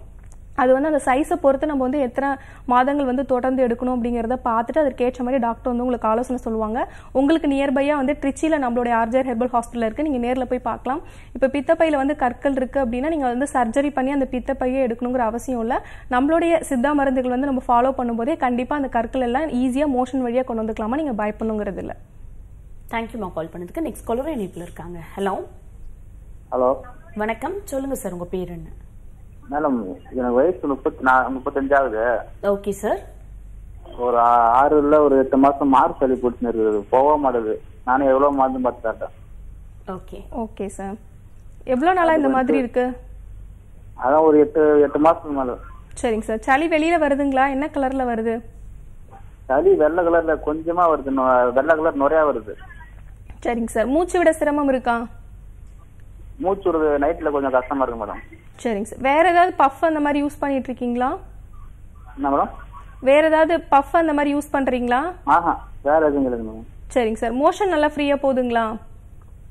அது வந்து அந்த சைஸை பொறுத்து நம்ம வந்து எத்தனை மாதங்கள் வந்து தொடர்ந்து எடுக்கணும் அப்படிங்கிறத பார்த்துட்டு அதற்கேற்ற மாதிரி டாக்டர் வந்து உங்களுக்கு ஆலோசனை சொல்லுவாங்க. உங்களுக்கு நியர்பையாக வந்து ட்ரிச்சியில் நம்மளுடைய ஆர்ஜர் ஹெர்பல் ஹாஸ்பிட்டல் இருக்குது நீங்கள் நேரில் போய் பார்க்கலாம். இப்போ பித்தப்பையில் வந்து கற்கள் இருக்குது அப்படின்னா நீங்கள் வந்து சர்ஜரி பண்ணி அந்த பித்தப்பையை எடுக்கணுங்கிற அவசியம் இல்லை. நம்மளுடைய சித்தா மருந்துகள் வந்து நம்ம ஃபாலோ பண்ணும்போதே கண்டிப்பாக அந்த கற்கள் எல்லாம் ஈஸியாக மோஷன் வழியாக கொண்டு வந்துக்கலாமா? நீங்கள் பயப்படணுங்கிறது இல்லை. தேங்க்யூமா கால் பண்ணதுக்கு. நெக்ஸ்ட் காலர் இணைப்பில் இருக்காங்க. ஹலோ ஹலோ வணக்கம். சொல்லுங்க சார் உங்க பேர் என்ன? மேடம் எனக்கு வயசு முப்பத்தி நா முப்பத்தஞ்சாகுது ஓகே சார் ஒரு ஆறு இல்ல ஒரு எட்டு மாசம் மாறு சளி பிடிச்சுன்னு இருக்குது. போக மாட்டேது நானும் எவ்வளவு மாதம் பார்த்து காட்டேன். ஓகே ஓகே சார் எவ்வளோ நாளாக இந்த மாதிரி இருக்கு? அதான் ஒரு எட்டு எட்டு மாசத்துக்கு மேல. சரிங்க சார் சளி வெளியில் வருதுங்களா? என்ன கலரில் வருது? சளி வெள்ளை கலர்ல கொஞ்சமா வருது. நொ- வெள்ளை கலர் நிறையா வருது. சரிங்க சார் மூச்சு விட சிரமம் இருக்கா? மூச்சு விடுறது நைட்ல கொஞ்சம் கஷ்டமா இருக்கு மேடம் சரிங்க சார் வேற ஏதாவது பஃப் அந்த மாதிரி யூஸ் பண்ணிட்டு இருக்கீங்களா? என்ன மேடம் வேற ஏதாவது பஃப் அந்த மாதிரி யூஸ் பண்றீங்களா? ஆஹா வேற எதுவும் இல்லைங்க மேடம் சரிங்க சார் மோஷன் நல்லா ஃப்ரீயா போகுதுங்களா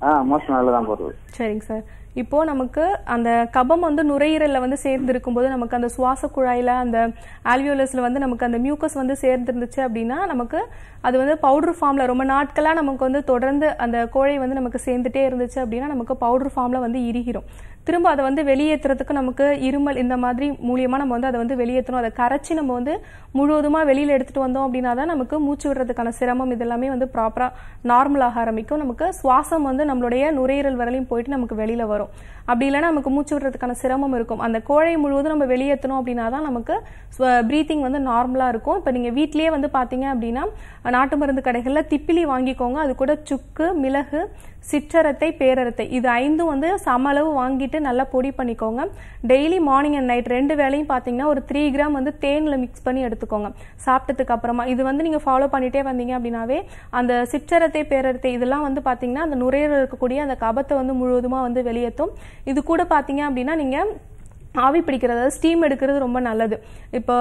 ஆ மோசம் நல்லா தான் போடுறது சரிங்க சார் இப்போ நமக்கு அந்த கபம் வந்து நுரையீரலில் வந்து சேர்ந்து இருக்கும்போது நமக்கு அந்த சுவாச குழாயில் அந்த ஆல்வியோலஸில் வந்து நமக்கு அந்த மியூக்கஸ் வந்து சேர்ந்துருந்துச்சு அப்படின்னா நமக்கு அது வந்து பவுடர் ஃபார்மில் ரொம்ப நாட்களாக நமக்கு வந்து தொடர்ந்து அந்த கோழை வந்து நமக்கு சேர்ந்துட்டே இருந்துச்சு அப்படின்னா நமக்கு பவுடர் ஃபார்மில் வந்து இறுகிரும் திரும்ப அதை வந்து வெளியேற்றுறதுக்கு நமக்கு இருமல் இந்த மாதிரி மூலியமா நம்ம வந்து அதை வந்து வெளியேற்றணும் அதை கரைச்சி நம்ம வந்து முழுவதுமா வெளியில எடுத்துட்டு வந்தோம் அப்படின்னா தான் நமக்கு மூச்சு விடுறதுக்கான சிரமம் இதெல்லாமே வந்து ப்ராப்பரா நார்மல் ஆக ஆரம்பிக்கும். நமக்கு சுவாசம் வந்து நம்மளுடைய நுரையீரல் வரலையும் போயிட்டு நமக்கு வெளியில வரும். அப்படி இல்லைன்னா நமக்கு மூச்சு விடுறதுக்கான சிரமம் இருக்கும். அந்த கோழை முழுவதும் நம்ம வெளியேற்றணும் அப்படின்னா தான் நமக்கு ப்ரீத்திங் வந்து நார்மலாக இருக்கும். இப்போ நீங்கள் வீட்லயே வந்து பார்த்தீங்க அப்படின்னா நாட்டு மருந்து கடைகளில் திப்பிலி வாங்கிக்கோங்க. அது கூட சுக்கு மிளகு சிற்றரத்தை பேரரத்தை. இது ஐந்தும் வந்து சம அளவு வாங்கிட்டு நல்லா பொடி பண்ணிக்கோங்க. டெய்லி மார்னிங் அண்ட் நைட் ரெண்டு வேளையும் பார்த்தீங்கன்னா ஒரு த்ரீ கிராம் வந்து தேனில் மிக்ஸ் பண்ணி எடுத்துக்கோங்க. சாப்பிட்டதுக்கு அப்புறமா இது வந்து நீங்கள் ஃபாலோ பண்ணிட்டே வந்தீங்க அப்படின்னாவே அந்த சிற்றரத்தை பேரரத்தை இதெல்லாம் வந்து பார்த்தீங்கன்னா அந்த நுரையீரல் இருக்கக்கூடிய அந்த கபத்தை வந்து முழுவதுமாக வந்து வெளியேற்றும் இது கூட பார்த்தீங்க அப்படின்னா நீங்கள் ஆவி பிடிக்கிறது அதாவது ஸ்டீம் எடுக்கிறது ரொம்ப நல்லது. இப்போ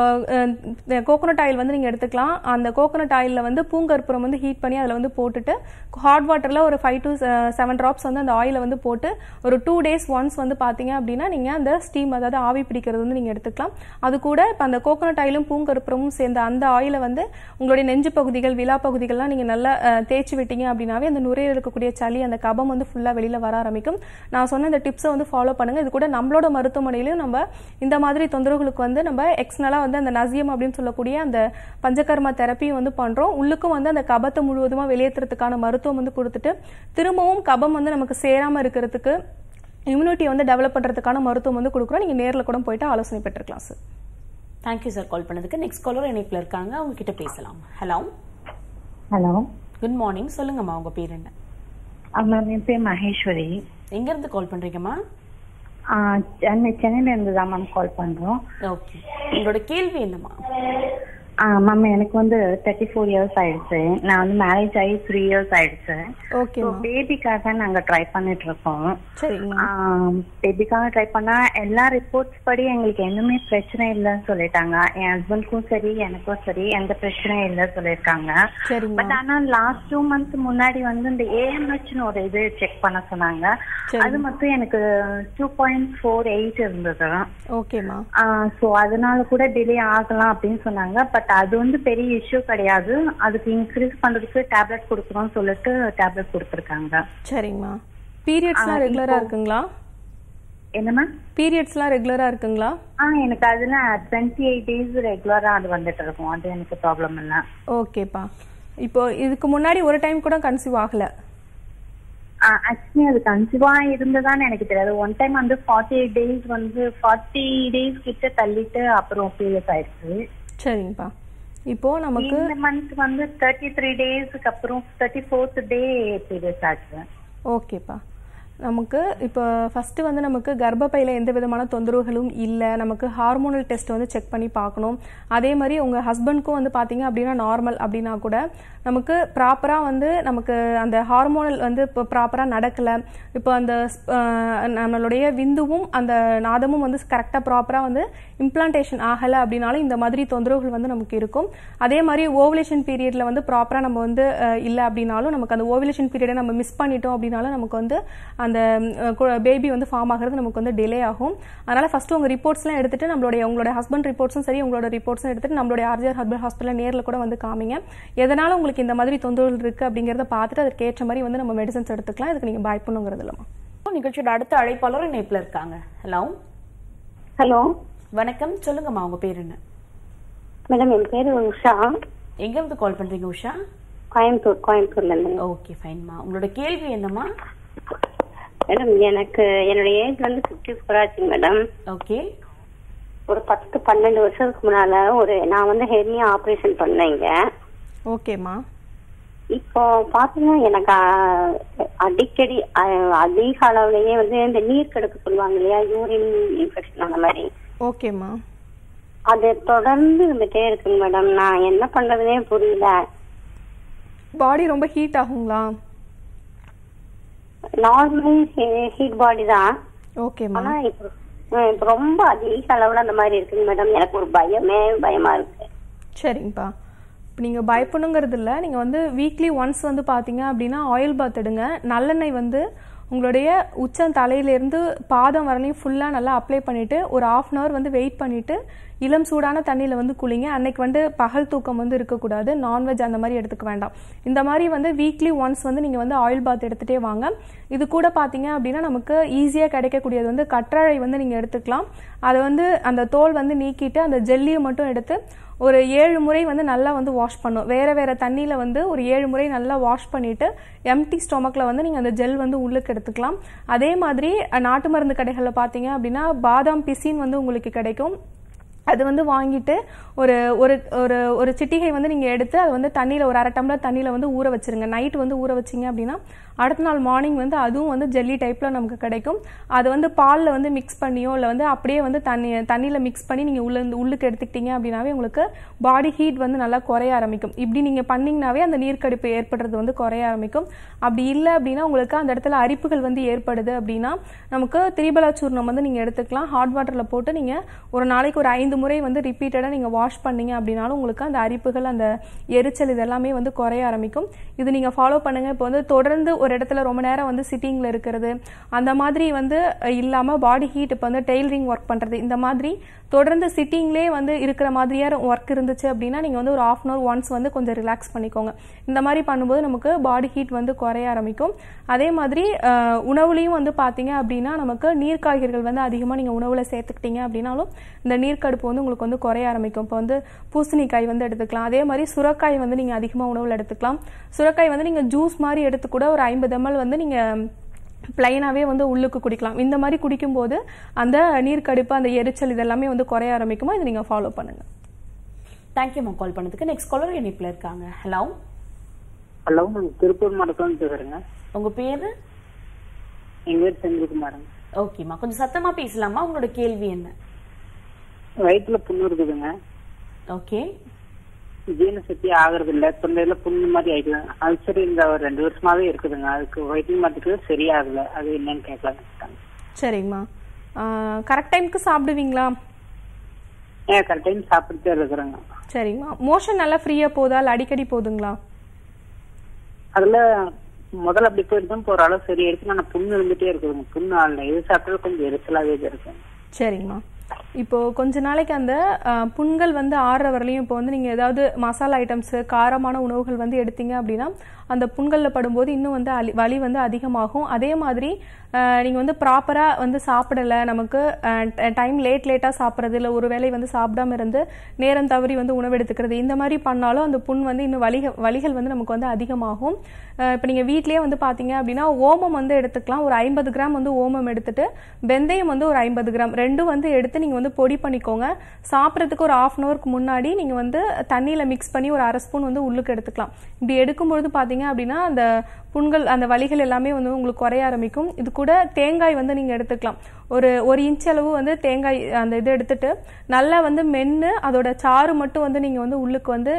கோகோனட் ஆயில் வந்து நீங்கள் எடுத்துக்கலாம். அந்த கோகோனட் ஆயிலில் வந்து பூங்கற்பூரம் வந்து ஹீட் பண்ணி அதில் வந்து போட்டுட்டு ஹாட் வாட்டரில் ஒரு ஃபைவ் டு செவன் ட்ராப்ஸ் வந்து அந்த ஆயிலை வந்து போட்டு ஒரு டூ டேஸ் ஒன்ஸ் வந்து பார்த்தீங்க அப்படின்னா நீங்கள் அந்த ஸ்டீம் அதாவது ஆவி பிடிக்கிறது வந்து நீங்கள் எடுத்துக்கலாம். அது கூட இப்போ அந்த கோகோனட் ஆயிலும் பூங்கற்பூரமும் சேர்ந்த அந்த ஆயிலை வந்து உங்களுடைய நெஞ்சு பகுதிகள் விழா பகுதிகள்லாம் நீங்கள் நல்லா தேய்ச்சி விட்டீங்க அப்படின்னாவே அந்த நுரையில் இருக்கக்கூடிய சளி அந்த கபம் வந்து ஃபுல்லாக வெளியில் வர ஆரம்பிக்கும். நான் சொன்ன இந்த டிப்ஸை வந்து ஃபாலோ பண்ணுங்கள் இது கூட நம்மளோட மருத்துவமனையிலையும் நம்ம இந்த மாதிரி தொந்தரவுகளுக்கு வந்து நம்ம எக்ஸ்னலாக வந்து அந்த நசியம் அப்படின்னு சொல்லக்கூடிய அந்த பஞ்சகர்மா தெரப்பியும் வந்து பண்றோம். உள்ளுக்கும் வந்து அந்த கபத்தை முழுவதுமா வெளியேற்றுறதுக்கான மருத்துவம் வந்து கொடுத்துட்டு திரும்பவும் கபம் வந்து நமக்கு சேராம இருக்கிறதுக்கு இம்யூனிட்டியை வந்து டெவலப் பண்றதுக்கான மருத்துவம் வந்து கொடுக்குறோம். நீங்க நேர்ல கூட போயிட்டு ஆலோசனை பெற்றுக்கலாம் sir thank you sir call பண்ணதுக்கு. நெக்ஸ்ட் காலர் இணைப்பில் இருக்காங்க. அவங்க கிட்ட பேசலாம். ஹலோ ஹலோ குட் மார்னிங் சொல்லுங்கம்மா உங்க பேர் என்ன? மேம் என் பேர் மகேஸ்வரி. எங்க இருந்து கால் பண்றீங்கம்மா? சென்னை சென்னையில இருந்து தான் மேம் கால் பண்றோம். ஓகே உங்களோட கேள்வி என்னம்மா? மேம் எனக்கு வந்து தேர்ட்டி ஃபோர் இயர்ஸ் ஆயிடுச்சு. நான் வந்து மேரேஜ் ஆகி த்ரீ இயர்ஸ் ஆயிடுச்சு. ஓகே பேபிக்காக நாங்க ட்ரை பண்ணிட்டு இருக்கோம் பேபிக்காக ட்ரை பண்ணா எல்லா ரிப்போர்ட்ஸ் படி எங்களுக்கு எதுவுமே பிரச்சனை இல்லைன்னு சொல்லிட்டாங்க. என் ஹஸ்பண்ட்க்கும் சரி எனக்கும் சரி எந்த பிரச்சனையும் இல்லை சொல்லியிருக்காங்க. பட் ஆனா லாஸ்ட் டூ மந்த்ஸ் முன்னாடி வந்து இந்த ஏஎம்ஹெச்னு ஒரு இது செக் பண்ண சொன்னாங்க. அது மட்டும் எனக்கு டூ பாயிண்ட் ஃபோர் எயிட் இருந்தது. ஓகேம்மா ஸோ அதனால கூட டிலே ஆகலாம் அப்படின்னு சொன்னாங்க. பட் அது வந்து பெரிய இஷ்யூ கிடையாது. அதுக்கு இன்க்ரீஸ் பண்றதுக்கு டேப்லெட் கொடுக்குறோம்னு சொல்லிட்டு டேப்லெட் கொடுத்துருக்காங்க. சரிங்கம்மா. பீரியட்ஸ்லாம் ரெகுலரா இருக்குங்களா? என்னம்மா பீரியட்ஸ்லாம் ரெகுலரா இருக்குங்களா? ஆ எனக்கு அதுல டுவெண்ட்டி எயிட் டேஸ் ரெகுலரா அது வந்துட்டு இருக்கும். அது எனக்கு ப்ராப்ளம் இல்லை. ஓகேப்பா. இப்போ இதுக்கு முன்னாடி ஒரு டைம் கூட கன்சீவ் ஆகல. ஆக்சுவலி அது கன்சீவா இருந்ததான்னு எனக்கு தெரியாது. ஒன் டைம் வந்து ஃபார்ட்டி எயிட் டேஸ் வந்து ஃபார்ட்டி டேஸ் கிட்ட தள்ளிட்டு அப்புறம் பீரியட்ஸ் ஆயிடுச்சு. சரிங்கப்பா. இப்போ நமக்கு இந்த மந்த் வந்து தேர்ட்டி த்ரீ டேஸ்க்கு அப்புறம் தேர்ட்டி ஃபோர்த் டே பீரியட்ஸ் ஆச்சு ஓகேப்பா நமக்கு இப்போ ஃபஸ்ட்டு வந்து நமக்கு கர்ப்பப்பையில் எந்த விதமான தொந்தரவுகளும் இல்லை. நமக்கு ஹார்மோனல் டெஸ்ட் வந்து செக் பண்ணி பார்க்கணும். அதே மாதிரி உங்கள் ஹஸ்பண்ட்க்கும் வந்து பார்த்தீங்க அப்படின்னா நார்மல் அப்படின்னா கூட நமக்கு ப்ராப்பராக வந்து நமக்கு அந்த ஹார்மோனல் வந்து இப்போ ப்ராப்பராக நடக்கலை. இப்போ அந்த நம்மளுடைய விந்துவும் அந்த நாதமும் வந்து கரெக்டாக ப்ராப்பராக வந்து இம்ப்ளான்டேஷன் ஆகலை அப்படின்னாலும் இந்த மாதிரி தொந்தரவுகள் வந்து நமக்கு இருக்கும். அதே மாதிரி ஓவலேஷன் பீரியடில் வந்து ப்ராப்பராக நம்ம வந்து இல்லை அப்படின்னாலும் நமக்கு அந்த ஓவலேஷன் பீரியடை நம்ம மிஸ் பண்ணிட்டோம் அப்படின்னாலும் நமக்கு வந்து அந்த பேபி வந்து ஃபார்ம் ஆகிறது நமக்கு வந்து டிலே ஆகும். அதனால ஃபர்ஸ்ட் உங்க ரிப்போர்ட்ஸ்லாம் எடுத்துட்டு நம்மளுடைய உங்களோட ஹஸ்பண்ட் ரிப்போர்ட்ஸும் சரி உங்களோட ரிப்போர்ட்ஸும் எடுத்துட்டு நம்மளுடைய ஆர்ஜிஆர் ஹஸ்பண்ட் ஹாஸ்பிட்டல் நேரில் கூட வந்து காமிங்க. எதனால உங்களுக்கு இந்த மாதிரி தொந்தரவுகள் இருக்கு அப்படிங்கறத பார்த்துட்டு அதற்கு ஏற்ற மாதிரி வந்து நம்ம மெடிசன்ஸ் எடுத்துக்கலாம். இதுக்கு நீங்க பயப்படணுங்கிறது இல்லைம்மா. நிகழ்ச்சியோட அடுத்த அழைப்பாளர் இணைப்புல இருக்காங்க. ஹலோ ஹலோ வணக்கம். சொல்லுங்கம்மா உங்க பேர் என்ன? மேடம் என் பேரு உஷா. எங்க இருந்து கால் பண்றீங்க உஷா? கோயம்புத்தூர் கோயம்புத்தூர்ல இருந்து. ஓகே ஃபைன்மா உங்களோட கேள்வி என்னம்மா? மேடம் எனக்கு என்னோட ஏஜ் வந்து ஃபிஃப்டி ஃபோர் ஆச்சு மேடம் ஓகே ஒரு பத்து பன்னெண்டு வருஷத்துக்கு முன்னால ஒரு நான் வந்து ஹெர்னியா ஆபரேஷன் பண்ணேங்க ஓகேம்மா இப்போ பாத்தீங்கன்னா எனக்கு அடிக்கடி அதிக அளவுலயே வந்து இந்த நீர் கடுப்பு சொல்லுவாங்க இல்லையா யூரின் இன்ஃபெக்ஷன் அந்த மாதிரி. ஓகேம்மா அது தொடர்ந்து இருந்துட்டே இருக்குங்க மேடம் நான் என்ன பண்றதுனே புரியல. பாடி ரொம்ப ஹீட் ஆகுங்களா? நார்மல் ஹீட் பாடி தான். ஓகேம்மா ஆனா இப்போ ரொம்ப அதிக அளவுல அந்த மாதிரி இருக்குங்க மேடம் எனக்கு ஒரு பயமே பயமா இருக்கு. சரிங்கப்பா. நீங்கள் பயப்படணுங்கிறது இல்லை. நீங்கள் வந்து வீக்லி ஒன்ஸ் வந்து பார்த்தீங்க அப்படின்னா ஆயில் பாத் எடுங்க. நல்லெண்ணெய் வந்து உங்களுடைய உச்சம் தலையிலேருந்து பாதம் வரலையும் ஃபுல்லாக நல்லா அப்ளை பண்ணிவிட்டு ஒரு ஆஃப் அன் ஹவர் வந்து வெயிட் பண்ணிவிட்டு இளம் சூடான தண்ணியில் வந்து குளிங்க. அன்னைக்கு வந்து பகல் தூக்கம் வந்து இருக்கக்கூடாது. நான்வெஜ் அந்த மாதிரி எடுத்துக்க வேண்டாம். இந்த மாதிரி வந்து வீக்லி ஒன்ஸ் வந்து நீங்கள் வந்து ஆயில் பாத் எடுத்துகிட்டே வாங்க. இது கூட பார்த்தீங்க அப்படின்னா நமக்கு ஈஸியாக கிடைக்கக்கூடியது வந்து கற்றாழை வந்து நீங்கள் எடுத்துக்கலாம். அதை வந்து அந்த தோல் வந்து நீக்கிட்டு அந்த ஜெல்லியை மட்டும் எடுத்து ஒரு ஏழு முறை வந்து நல்லா வந்து வாஷ் பண்ணும். வேற வேற தண்ணியில் வந்து ஒரு ஏழு முறை நல்லா வாஷ் பண்ணிட்டு எம்டி ஸ்டொமக்கில் வந்து நீங்கள் அந்த ஜெல் வந்து உள்ளுக்கு எடுத்துக்கலாம். அதே மாதிரி நாட்டு மருந்து கடைகளில் பார்த்தீங்க அப்படின்னா பாதாம் பிசின் வந்து உங்களுக்கு கிடைக்கும். அது வந்து வாங்கிட்டு ஒரு ஒரு ஒரு ஒரு சிட்டிகை வந்து நீங்கள் எடுத்து அதை வந்து தண்ணியில் ஒரு அரை டம்ளர் தண்ணியில் வந்து ஊற வச்சிருங்க. நைட் வந்து ஊற வச்சிங்க அப்படின்னா அடுத்த நாள் மார்னிங் வந்து அதுவும் வந்து ஜெல்லி டைப்பில் நமக்கு கிடைக்கும். அது வந்து பாலில் வந்து மிக்ஸ் பண்ணியோ இல்லை வந்து அப்படியே வந்து தண்ணி தண்ணியில் மிக்ஸ் பண்ணி நீங்கள் உள்ள உள்ளுக்கு எடுத்துக்கிட்டீங்க அப்படின்னாவே உங்களுக்கு பாடி ஹீட் வந்து நல்லா குறைய ஆரம்பிக்கும். இப்படி நீங்கள் பண்ணிங்கனாவே அந்த நீர்க்கடுப்பு ஏற்படுறது வந்து குறைய ஆரம்பிக்கும். அப்படி இல்லை அப்படின்னா உங்களுக்கு அந்த இடத்துல அரிப்புகள் வந்து ஏற்படுது அப்படின்னா நமக்கு திரிபலா சூர்ணம் வந்து நீங்கள் எடுத்துக்கலாம். ஹாட் வாட்டரில் போட்டு நீங்கள் ஒரு நாளைக்கு ஒரு ஐந்து முறை வந்து ரிப்பீட்டடாக நீங்கள் வாஷ் பண்ணீங்க அப்படின்னாலும் உங்களுக்கு அந்த அரிப்புகள் அந்த எரிச்சல் இதெல்லாமே வந்து குறைய ஆரம்பிக்கும். இது நீங்கள் ஃபாலோ பண்ணுங்கள் இப்போ வந்து தொடர்ந்து ஒரு இடத்துல ரொம்ப நேரம் வந்து சிட்டிங்கில் இருக்கிறது அந்த மாதிரி வந்து இல்லாமல் பாடி ஹீட் இப்போ வந்து டெய்லரிங் ஒர்க் பண்ணுறது இந்த மாதிரி தொடர்ந்து சிட்டிங்லேயே வந்து இருக்கிற மாதிரியா ஒர்க் இருந்துச்சு அப்படின்னா நீங்கள் வந்து ஒரு ஆஃப் அன் ஹவர் ஒன்ஸ் வந்து கொஞ்சம் ரிலாக்ஸ் பண்ணிக்கோங்க. இந்த மாதிரி பண்ணும்போது நமக்கு பாடி ஹீட் வந்து குறைய ஆரம்பிக்கும். அதே மாதிரி உணவுலையும் வந்து பார்த்தீங்க அப்படின்னா நமக்கு நீர் காய்கறிகள் வந்து அதிகமாக நீங்கள் உணவில் சேர்த்துக்கிட்டீங்க அப்படின்னாலும் இந்த நீர்க்கடுப்பு வந்து உங்களுக்கு வந்து குறைய ஆரம்பிக்கும். இப்போ வந்து பூசணிக்காய் வந்து எடுத்துக்கலாம். அதே மாதிரி சுரக்காய் வந்து நீங்கள் அதிகமாக உணவில் எடுத்துக்கலாம். சுரக்காய் வந்து நீங்கள் ஜூஸ் மாதிரி எடுத்து கூட ஒரு ஐம்பது எம்எல் வந்து நீங்கள் பிளைனாவே வந்து உள்ளுக்கு குடிக்கலாம். இந்த மாதிரி குடிக்கும்போது அந்த நீர்க்கடுப்பு அந்த எரிச்சல் இதெல்லாமே வந்து குறைய ஆரம்பிக்குமா? இதை நீங்கள் ஃபாலோ பண்ணுங்க. தேங்க்யூம்மா கால் பண்ணதுக்கு நெக்ஸ்ட் காலர் இணைப்புல இருக்காங்க. ஹலோ ஹலோ நான் திருப்பூர் மாவட்டம் பேசுறேங்க. உங்க பேரு? எங்க பேர் செந்தில்குமாருங்க. ஓகேம்மா கொஞ்சம் சத்தமா பேசலாமா? உங்களோட கேள்வி என்ன? வயிற்றுல புண்ணு இருக்குதுங்க. ஓகே ஜீரண சக்தி ஆகுறது இல்ல தொண்டையில புண்ணு மாதிரி ஆயிடுது. அல்சர் இந்த ஒரு ரெண்டு வருஷமாவே இருக்குதுங்க. அதுக்கு வயிற்று மாத்துக்கு சரியாகல. அது என்னன்னு கேட்கலாம். சரிங்கம்மா. கரெக்ட் டைம்க்கு சாப்பிடுவீங்களா? ஏன் கரெக்ட் டைம் சாப்பிட்டுட்டே இருக்கிறேங்க. சரிங்கம்மா. மோஷன் நல்லா ஃப்ரீயாக போதா? அடிக்கடி போதுங்களா? அதுல முதல்ல அப்படி போயிருந்தோம் இப்போ ஓரளவு சரி. எடுத்து நான் புண்ணு இருந்துட்டே இருக்குதுங்க. புண்ணு ஆகல. எது சாப்பிட்டாலும் கொஞ்சம் எரிச்சலாவே இருக்கு. சரிங்கம்மா. இப்போ கொஞ்ச நாளைக்கு அந்த புண்கள் வந்து ஆறுற வரலையும் இப்போ வந்து நீங்கள் ஏதாவது மசாலா ஐட்டம்ஸ் காரமான உணவுகள் வந்து எடுத்தீங்க அப்படின்னா அந்த புண்களில் படும்போது இன்னும் வந்து அலி- வலி வந்து அதிகமாகும். அதே மாதிரி நீங்கள் வந்து ப்ராப்பராக வந்து சாப்பிடலை நமக்கு டைம் லேட் லேட்டாக சாப்பிட்றது இல்லை ஒரு வேளை வந்து சாப்பிடாம இருந்து நேரம் தவறி வந்து உணவு எடுத்துக்கிறது இந்த மாதிரி பண்ணாலும் அந்த புண் வந்து இன்னும் வலிக வலிகள் வந்து நமக்கு வந்து அதிகமாகும். இப்போ நீங்கள் வீட்லேயே வந்து பார்த்தீங்க அப்படின்னா ஓமம் வந்து எடுத்துக்கலாம். ஒரு ஐம்பது கிராம் வந்து ஓமம் எடுத்துட்டு வெந்தயம் வந்து ஒரு ஐம்பது கிராம் ரெண்டும் வந்து எடுத்து நீங்கள் வந்து பொடி பண்ணிக்கோங்க. சாப்பிட்றதுக்கு ஒரு ஆஃப் அன் ஹவருக்கு முன்னாடி நீங்கள் வந்து தண்ணியில் மிக்ஸ் பண்ணி ஒரு அரை ஸ்பூன் வந்து உள்ளுக்கு எடுத்துக்கலாம். இப்படி எடுக்கும்பொழுது பார்த்தீங்க அப்படின்னா அந்த புண்கள் அந்த வலிகள் எல்லாமே வந்து உங்களுக்கு குறைய ஆரம்பிக்கும். இது கூட தேங்காய் வந்து நீங்கள் எடுத்துக்கலாம். ஒரு ஒரு இன்ச் அளவு வந்து தேங்காய் அந்த இது எடுத்துட்டு நல்லா வந்து மென்று அதோட சாறு மட்டும் வந்து நீங்கள் வந்து உள்ளுக்கு வந்து